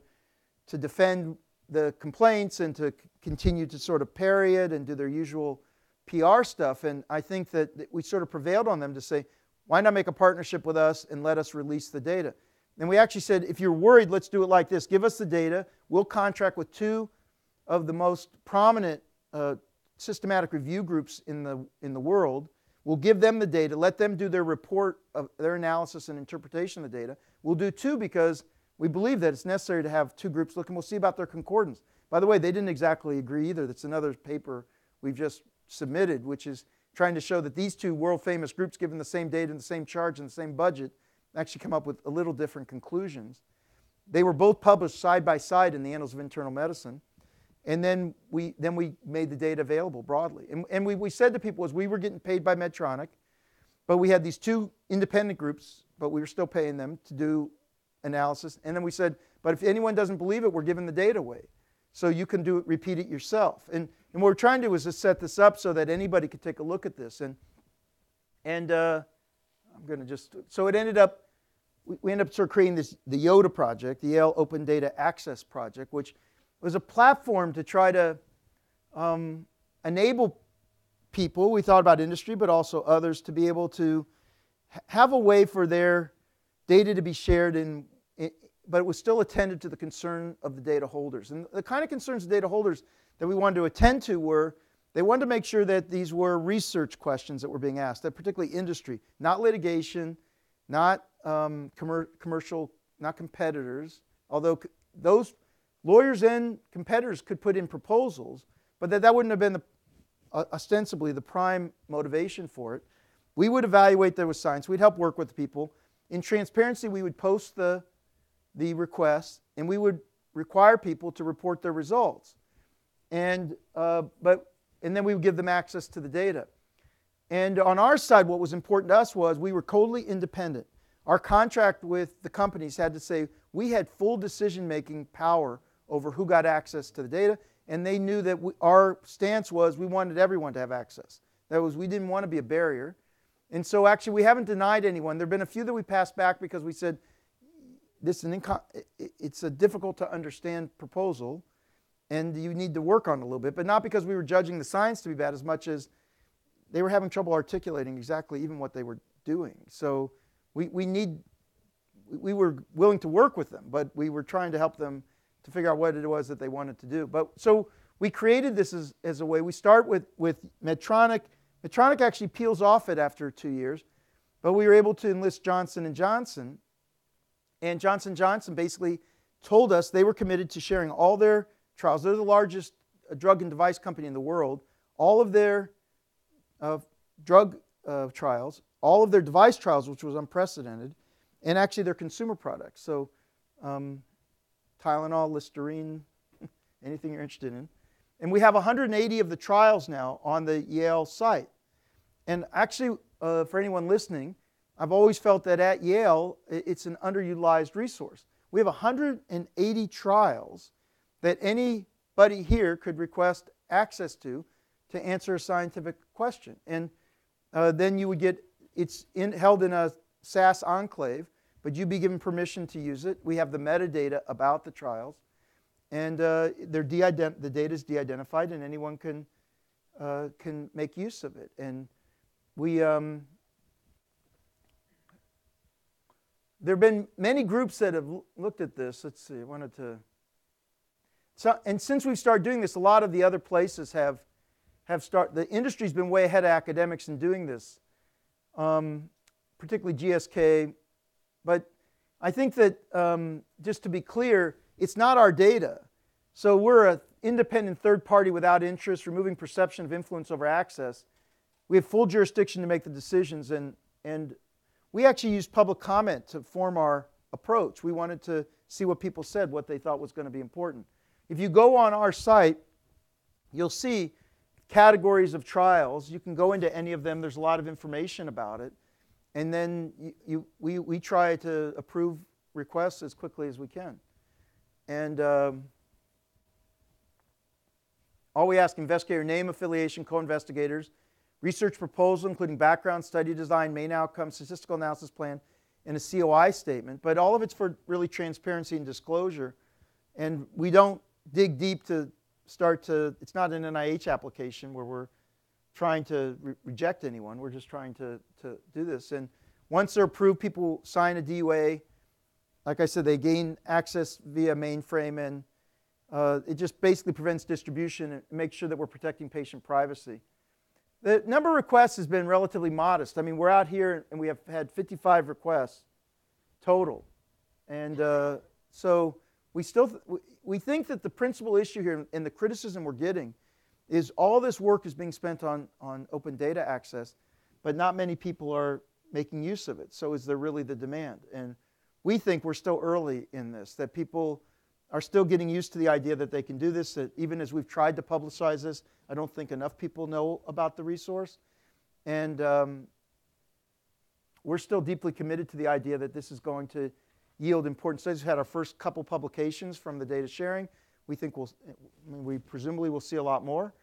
to defend the complaints and to continue to sort of parry it and do their usual PR stuff. And I think that we sort of prevailed on them to say, why not make a partnership with us and let us release the data? And we actually said, if you're worried, let's do it like this. Give us the data. We'll contract with two of the most prominent uh, systematic review groups in the, in the world. We'll give them the data, let them do their report of their analysis and interpretation of the data. We'll do two because we believe that it's necessary to have two groups look, and we'll see about their concordance. By the way, they didn't exactly agree either. That's another paper we've just submitted, which is trying to show that these two world famous groups, given the same data and the same charge and the same budget, actually come up with a little different conclusions. They were both published side by side in the Annals of Internal Medicine. And then we, then we made the data available broadly. And, and we, we said to people as we were getting paid by Medtronic, but we had these two independent groups, but we were still paying them to do analysis. And then we said, but if anyone doesn't believe it, we're giving the data away. So you can do it, repeat it yourself. And, and what we're trying to do is to set this up so that anybody could take a look at this. And, and uh, I'm going to just, so it ended up, we, ended up sort of creating this, the YODA project, the Yale Open Data Access Project, which was a platform to try to um, enable people, we thought about industry, but also others, to be able to have a way for their data to be shared in, in, but it was still attended to the concern of the data holders. And the kind of concerns of data holders that we wanted to attend to were they wanted to make sure that these were research questions that were being asked, that particularly industry, not litigation, not um, commer- commercial, not competitors, although those lawyers and competitors could put in proposals, but that that wouldn't have been the, uh, ostensibly the prime motivation for it. We would evaluate there was science. We'd help work with the people. In transparency, we would post the, the requests and we would require people to report their results. And, uh, but, and then we would give them access to the data. And on our side, what was important to us was we were totally independent. Our contract with the companies had to say we had full decision making power over who got access to the data, and they knew that we, our stance was we wanted everyone to have access. That was, we didn't want to be a barrier. And so actually, we haven't denied anyone. There have been a few that we passed back because we said, this is an inco- it's a difficult to understand proposal, and you need to work on a little bit, but not because we were judging the science to be bad as much as they were having trouble articulating exactly even what they were doing. So we, we need, we were willing to work with them, but we were trying to help them to figure out what it was that they wanted to do. But so we created this as, as a way. We start with, with Medtronic. Medtronic actually peels off it after two years, but we were able to enlist Johnson and Johnson. And Johnson Johnson basically told us they were committed to sharing all their trials. They're the largest uh, drug and device company in the world. All of their uh, drug uh, trials, all of their device trials, which was unprecedented, and actually their consumer products. So um, Tylenol, Listerine, anything you're interested in. And we have 180 of the trials now on the Yale site. And actually, uh, for anyone listening, I've always felt that at Yale, it's an underutilized resource. We have 180 trials that anybody here could request access to to answer a scientific question. And uh, then you would get, it's in, held in a SAS enclave but you'd be given permission to use it. We have the metadata about the trials, and uh, they're the data is de-identified, and anyone can uh, can make use of it. And we um, there have been many groups that have looked at this. Let's see, I wanted to. So, and since we've started doing this, a lot of the other places have have start. The industry's been way ahead of academics in doing this. Um, particularly GSK, but I think that um, just to be clear, it's not our data. So we're an independent third party without interest, removing perception of influence over access. We have full jurisdiction to make the decisions, and, and we actually used public comment to form our approach. We wanted to see what people said, what they thought was going to be important. If you go on our site, you'll see categories of trials. You can go into any of them, there's a lot of information about it and then you, you, we, we try to approve requests as quickly as we can. And um, all we ask investigator name, affiliation, co investigators. research proposal, including background, study design, main outcome, statistical analysis plan, and a COI statement. But all of it's for really transparency and disclosure. And we don't dig deep to start to, it's not an NIH application where we're trying to re- reject anyone. We're just trying to, to do this. And once they're approved, people sign a DUA. Like I said, they gain access via mainframe, and uh, it just basically prevents distribution and makes sure that we're protecting patient privacy. The number of requests has been relatively modest. I mean, we're out here and we have had 55 requests total. And uh, so we still we think that the principal issue here and the criticism we're getting is all this work is being spent on, on open data access, but not many people are making use of it. So is there really the demand? And we think we're still early in this, that people are still getting used to the idea that they can do this, that even as we've tried to publicize this, I don't think enough people know about the resource. And um, we're still deeply committed to the idea that this is going to yield important studies. We've had our first couple publications from the data sharing. We think we'll, I mean, we presumably will see a lot more.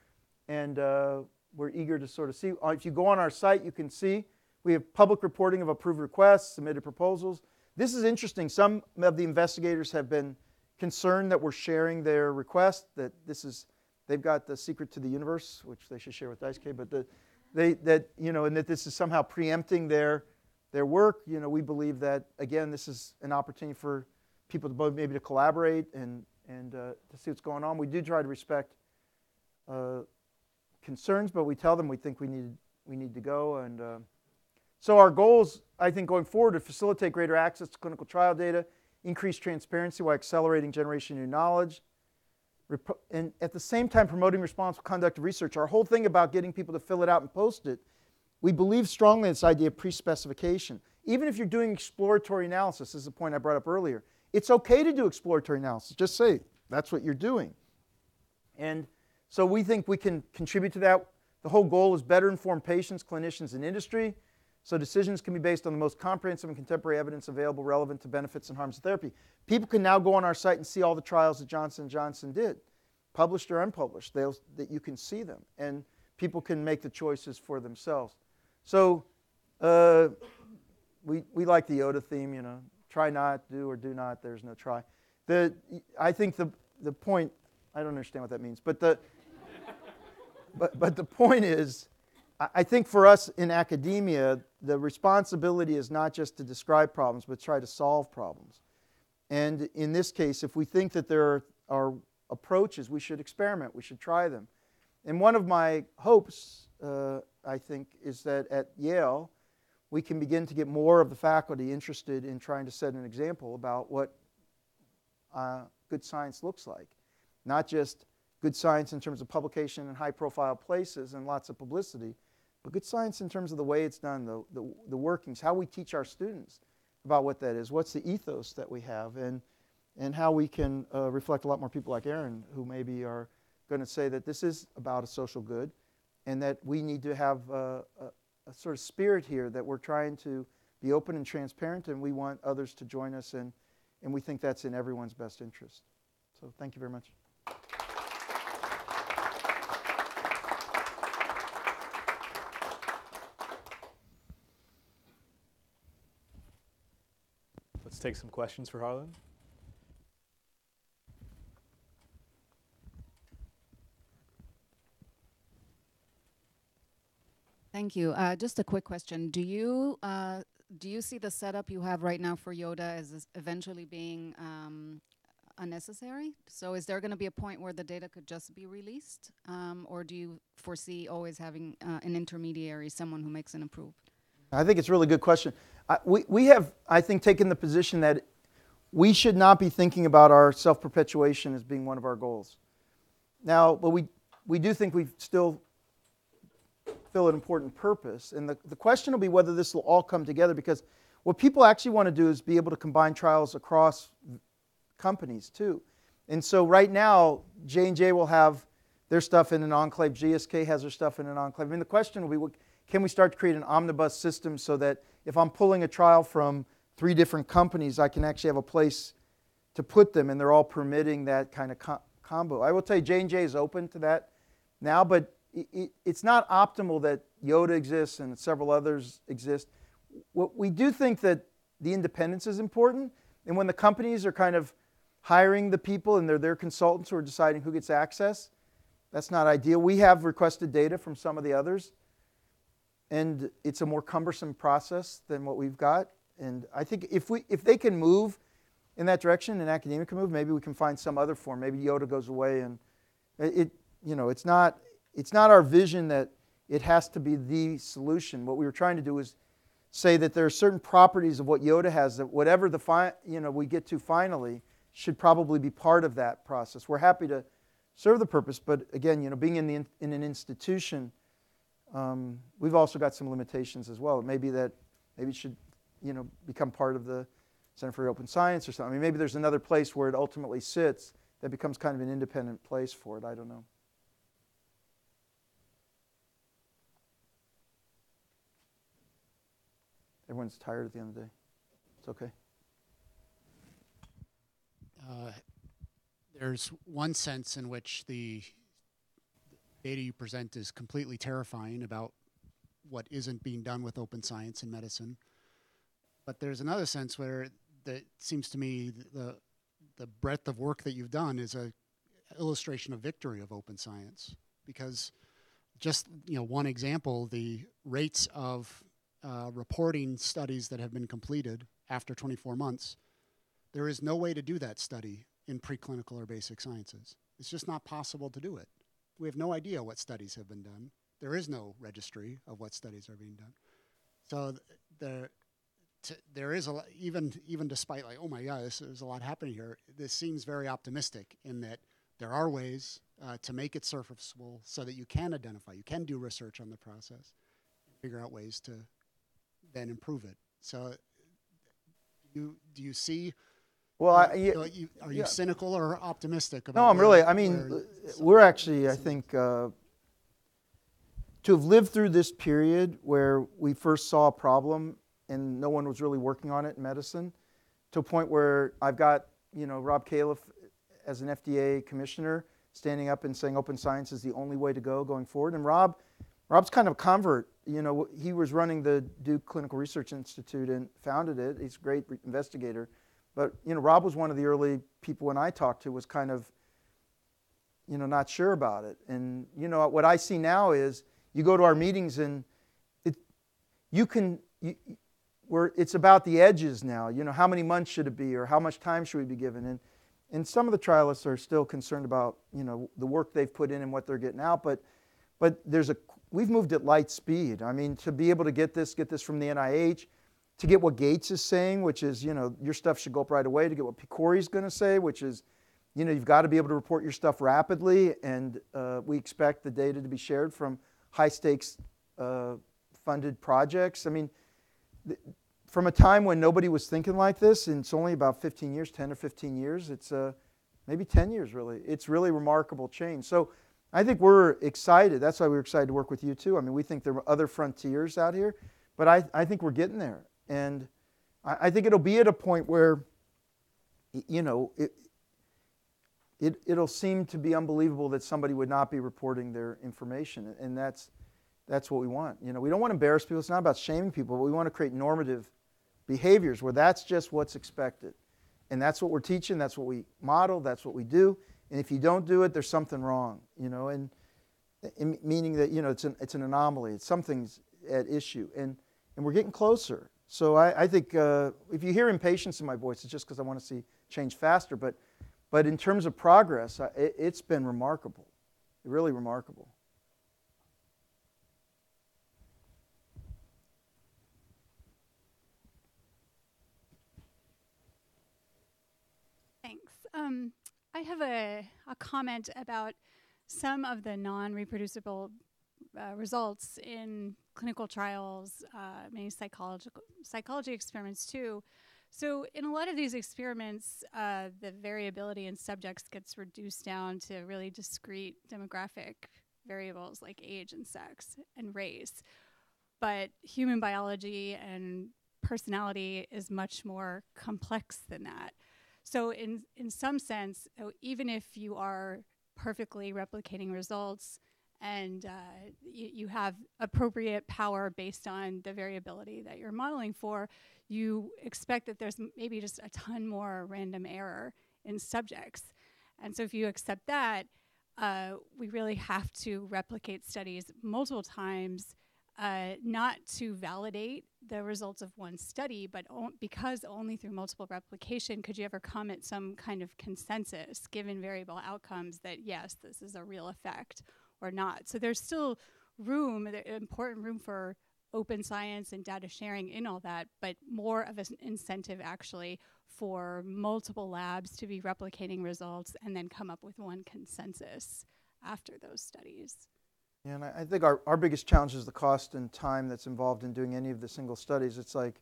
And uh, we're eager to sort of see. Uh, if you go on our site, you can see we have public reporting of approved requests, submitted proposals. This is interesting. Some of the investigators have been concerned that we're sharing their request, that this is, they've got the secret to the universe, which they should share with Daisuke, but the, they, that, you know, and that this is somehow preempting their, their work. You know, we believe that, again, this is an opportunity for people to maybe to collaborate and, and uh, to see what's going on. We do try to respect uh, concerns, but we tell them we think we need, we need to go. And uh, so our goals, I think, going forward to facilitate greater access to clinical trial data, increase transparency while accelerating generation of new knowledge, and at the same time promoting responsible conduct of research. Our whole thing about getting people to fill it out and post it, we believe strongly in this idea of pre-specification. Even if you're doing exploratory analysis, this is a point I brought up earlier, it's okay to do exploratory analysis. Just say that's what you're doing. And so we think we can contribute to that. The whole goal is better inform patients, clinicians, and industry, so decisions can be based on the most comprehensive and contemporary evidence available relevant to benefits and harms of therapy. People can now go on our site and see all the trials that Johnson & Johnson did, published or unpublished, They'll, that you can see them. And people can make the choices for themselves. So uh, we, we like the Yoda theme, you know, try not, do or do not, there's no try. The, I think the, the point, I don't understand what that means, but the, but, but the point is, I think for us in academia, the responsibility is not just to describe problems, but try to solve problems. And in this case, if we think that there are, are approaches, we should experiment, we should try them. And one of my hopes, uh, I think, is that at Yale, we can begin to get more of the faculty interested in trying to set an example about what uh, good science looks like. Not just good science in terms of publication in high profile places and lots of publicity, but good science in terms of the way it's done, the, the, the workings, how we teach our students about what that is, what's the ethos that we have, and, and how we can uh, reflect a lot more people like Aaron who maybe are going to say that this is about a social good and that we need to have a, a, a sort of spirit here that we're trying to be open and transparent and we want others to join us and, and we think that's in everyone's best interest. So thank you very much. Let's take some questions for Harlan. Thank you. Uh, just a quick question. Do you uh, do you see the setup you have right now for Yoda as eventually being um, unnecessary? So is there going to be a point where the data could just be released, um, or do you foresee always having uh, an intermediary, someone who makes an approved? I think it's a really good question. I, we, we have, I think, taken the position that we should not be thinking about our self perpetuation as being one of our goals. Now, but we, we do think we still fill an important purpose. And the, the question will be whether this will all come together because what people actually want to do is be able to combine trials across companies too. And so right now, J&J will have their stuff in an enclave, GSK has their stuff in an enclave. I mean, the question will be, can we start to create an omnibus system so that if I'm pulling a trial from three different companies, I can actually have a place to put them, and they're all permitting that kind of co- combo. I will tell you, J&J is open to that now, but it, it, it's not optimal that Yoda exists and several others exist. What we do think that the independence is important, and when the companies are kind of hiring the people and they're their consultants who are deciding who gets access, that's not ideal. We have requested data from some of the others, and it's a more cumbersome process than what we've got. And I think if we if they can move in that direction and academia can move, maybe we can find some other form. Maybe Yoda goes away and it you know it's not it's not our vision that it has to be the solution. What we were trying to do is say that there are certain properties of what Yoda has that whatever the fi- you know we get to finally should probably be part of that process. We're happy to serve the purpose, but again, you know, being in the in an institution, um, we've also got some limitations as well. Maybe that maybe it should you know become part of the Center for Open Science or something. I mean, maybe there's another place where it ultimately sits that becomes kind of an independent place for it. I don't know. Everyone's tired at the end of the day. It's okay. Uh, there's one sense in which the data you present is completely terrifying about what isn't being done with open science in medicine. But there's another sense where that seems to me the the breadth of work that you've done is a illustration of victory of open science because just you know one example the rates of uh, reporting studies that have been completed after 24 months, there is no way to do that study in preclinical or basic sciences. It's just not possible to do it. We have no idea what studies have been done. There is no registry of what studies are being done. So th- the, t- there is a lot, even even despite like oh my god, this, there's a lot happening here. This seems very optimistic in that there are ways uh, to make it surfaceable so that you can identify, you can do research on the process, figure out ways to then improve it. So, do you do you see? Well, I, are you, are you yeah. cynical or optimistic about? No, I'm where- really. I mean, we're actually. I think uh, to have lived through this period where we first saw a problem and no one was really working on it in medicine, to a point where I've got you know Rob Califf as an FDA commissioner standing up and saying open science is the only way to go going forward. And Rob, Rob's kind of a convert. You know, he was running the Duke Clinical Research Institute and founded it. He's a great investigator. But you know, Rob was one of the early people when I talked to was kind of, you know, not sure about it. And you know, what I see now is you go to our meetings and it, you can, you, where it's about the edges now. You know, how many months should it be, or how much time should we be given? And and some of the trialists are still concerned about you know the work they've put in and what they're getting out. But but there's a we've moved at light speed. I mean, to be able to get this, get this from the NIH, to get what Gates is saying, which is, you know, your stuff should go up right away, to get what PCORI's going to say, which is, you know, you've got to be able to report your stuff rapidly, and uh, we expect the data to be shared from high stakes uh, funded projects. I mean, th- from a time when nobody was thinking like this, and it's only about 15 years, 10 or 15 years, it's uh, maybe 10 years really. It's really remarkable change. So I think we're excited. That's why we're excited to work with you too. I mean, we think there are other frontiers out here, but I, I think we're getting there. And I, I think it'll be at a point where, you know, it, it, it'll seem to be unbelievable that somebody would not be reporting their information. And that's, that's what we want. You know, we don't want to embarrass people. It's not about shaming people, but we want to create normative behaviors where that's just what's expected. And that's what we're teaching, that's what we model, that's what we do. And if you don't do it, there's something wrong, you know, and, and meaning that, you know, it's an, it's an anomaly. It's something's at issue. And, and we're getting closer. So I, I think uh, if you hear impatience in my voice, it's just because I want to see change faster. But, but in terms of progress, I, it, it's been remarkable, really remarkable. Thanks. Um, I have a, a comment about some of the non reproducible uh, results in clinical trials, uh, many psychological psychology experiments too. So, in a lot of these experiments, uh, the variability in subjects gets reduced down to really discrete demographic variables like age and sex and race. But human biology and personality is much more complex than that. So, in, in some sense, uh, even if you are perfectly replicating results and uh, you, you have appropriate power based on the variability that you're modeling for, you expect that there's m- maybe just a ton more random error in subjects. And so if you accept that, uh, we really have to replicate studies multiple times, uh, not to validate the results of one study, but because only through multiple replication could you ever come at some kind of consensus given variable outcomes that yes, this is a real effect or not. So there's still room, important room for open science and data sharing in all that, but more of an incentive actually for multiple labs to be replicating results and then come up with one consensus after those studies. Yeah, and I, I think our, our biggest challenge is the cost and time that's involved in doing any of the single studies. It's like,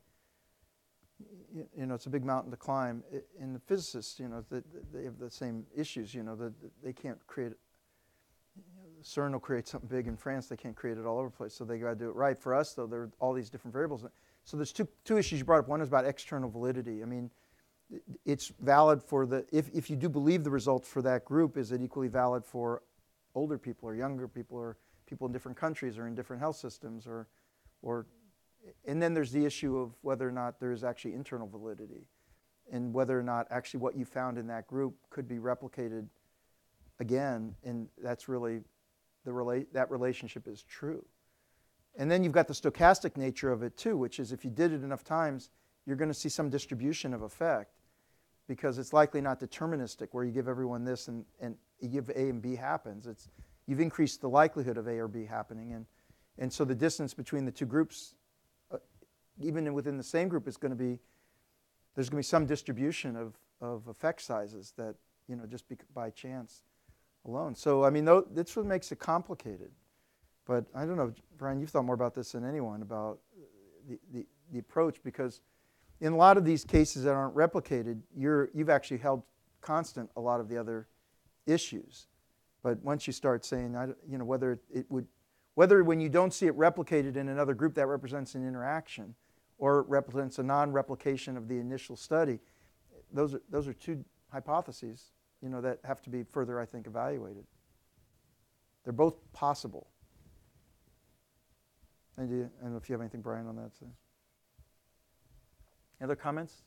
y- you know, it's a big mountain to climb. I- And the physicists, you know, the, they have the same issues. You know, that they can't create. You know, CERN will create something big in France. They can't create it all over the place, so they got to do it right. For us, though, there are all these different variables. So there's two two issues you brought up. One is about external validity. I mean, it's valid for the if if you do believe the results for that group, is it equally valid for older people or younger people or people in different countries or in different health systems or or and then there's the issue of whether or not there is actually internal validity and whether or not actually what you found in that group could be replicated again and that's really the rela- that relationship is true and then you've got the stochastic nature of it too which is if you did it enough times you're going to see some distribution of effect because it's likely not deterministic where you give everyone this and, and you give A and B happens. It's, you've increased the likelihood of A or B happening. And, and so the distance between the two groups, uh, even within the same group, is going to be, there's going to be some distribution of, of effect sizes that, you know, just by chance alone. So, I mean, tho- that's what makes it complicated. But I don't know, Brian, you've thought more about this than anyone about the, the, the approach because in a lot of these cases that aren't replicated, you're, you've actually held constant a lot of the other issues. But once you start saying, you know, whether it would, whether when you don't see it replicated in another group that represents an interaction or it represents a non-replication of the initial study, those are, those are two hypotheses, you know, that have to be further, I think, evaluated. They're both possible. And do you- I don't know if you have anything, Brian, on that. So. Other comments?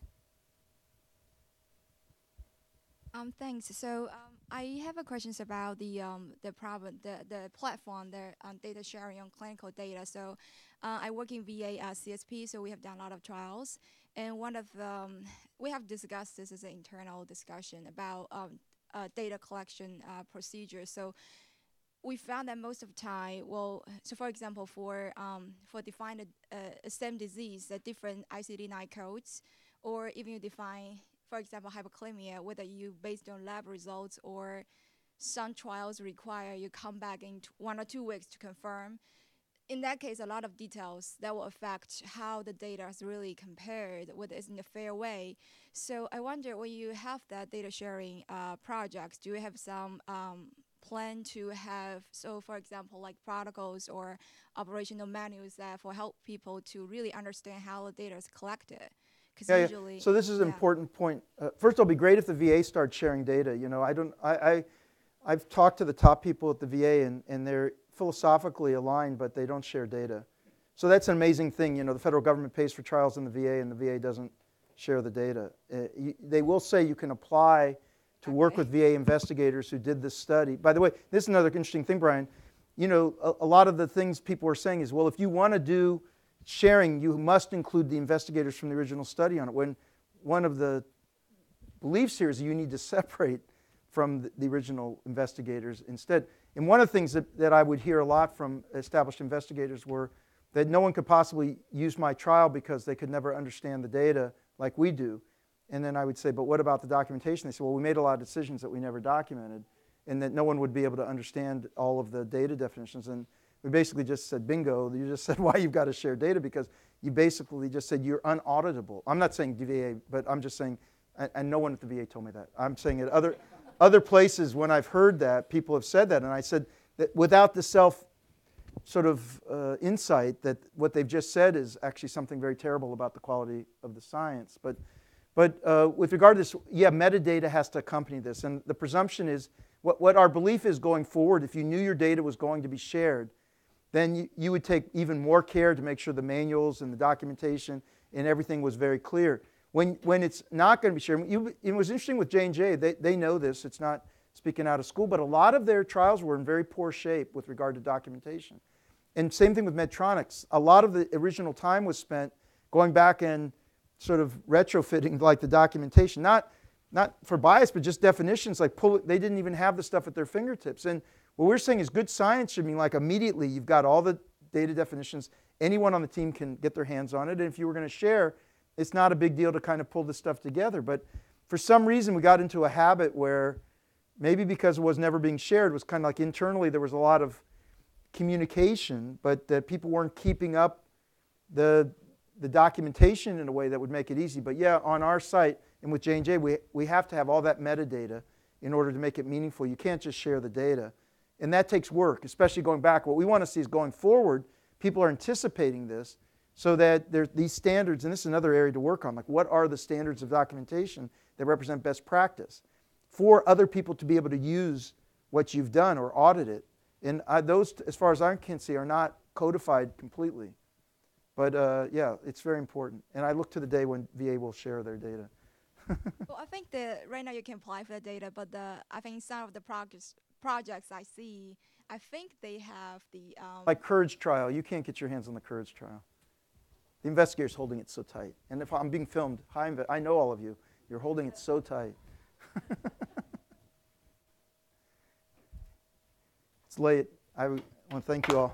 Um, thanks. So um, I have a questions about the um, the problem, the the platform, the um, data sharing on clinical data. So uh, I work in VA at CSP, so we have done a lot of trials, and one of um, we have discussed this as an internal discussion about um, uh, data collection uh, procedures. So we found that most of the time, well, so for example, for um, for define a same disease, the different ICD-9 codes, or even you define, for example, hypokalemia, whether you based on lab results or some trials require you come back in one or two weeks to confirm. In that case, a lot of details that will affect how the data is really compared, whether it's in a fair way. So I wonder when you have that data sharing uh, projects, do you have some um, plan to have so for example like protocols or operational manuals that for help people to really understand how the data is collected because Yeah, yeah. So this is an yeah. important point. Uh, first, it'll be great if the VA starts sharing data. You know, I don't. I, I I've talked to the top people at the VA, and, and they're philosophically aligned, but they don't share data. So that's an amazing thing. You know, the federal government pays for trials in the VA, and the VA doesn't share the data. Uh, you, they will say you can apply to work with VA investigators who did this study. By the way, this is another interesting thing, Brian. You know, a, a lot of the things people are saying is, well, if you want to do sharing, you must include the investigators from the original study on it. When one of the beliefs here is you need to separate from the, original investigators instead. And one of the things that, that I would hear a lot from established investigators were that no one could possibly use my trial because they could never understand the data like we do. And then I would say, but what about the documentation? They said, well, we made a lot of decisions that we never documented, and that no one would be able to understand all of the data definitions. And we basically just said, bingo, you just said why you've got to share data because you basically just said you're unauditable. I'm not saying VA, but I'm just saying, and, and no one at the VA told me that. I'm saying at other, other places when I've heard that, people have said that, and I said that without the self sort of uh, insight that what they've just said is actually something very terrible about the quality of the science. But, but uh, with regard to this, yeah, metadata has to accompany this. And the presumption is what, what our belief is going forward, if you knew your data was going to be shared, then you, would take even more care to make sure the manuals and the documentation and everything was very clear. When, when it's not going to be shared, you, it was interesting with J&J, they, they know this, it's not speaking out of school, but a lot of their trials were in very poor shape with regard to documentation. And same thing with Medtronics. A lot of the original time was spent going back and sort of retrofitting like the documentation, not, not for bias, but just definitions like pull they didn't even have the stuff at their fingertips. And what we're saying is good science should mean like immediately you've got all the data definitions, anyone on the team can get their hands on it. And if you were going to share, it's not a big deal to kind of pull this stuff together. But for some reason, we got into a habit where maybe because it was never being shared, was kind of like internally there was a lot of communication, but that people weren't keeping up the, the documentation in a way that would make it easy. But yeah, on our site and with J&J, we, we have to have all that metadata in order to make it meaningful. You can't just share the data. And that takes work, especially going back. What we want to see is going forward, people are anticipating this so that these standards, and this is another area to work on. Like, what are the standards of documentation that represent best practice for other people to be able to use what you've done or audit it? And uh, those, as far as I can see, are not codified completely. But uh, yeah, it's very important. And I look to the day when VA will share their data. well, I think that right now you can apply for the data, but the I think some of the projects projects I see, I think they have the um, Like Courage Trial, you can't get your hands on the Courage Trial. The investigator's holding it so tight. And if I'm being filmed, hi, I know all of you. You're holding it so tight. it's late. I want to thank you all.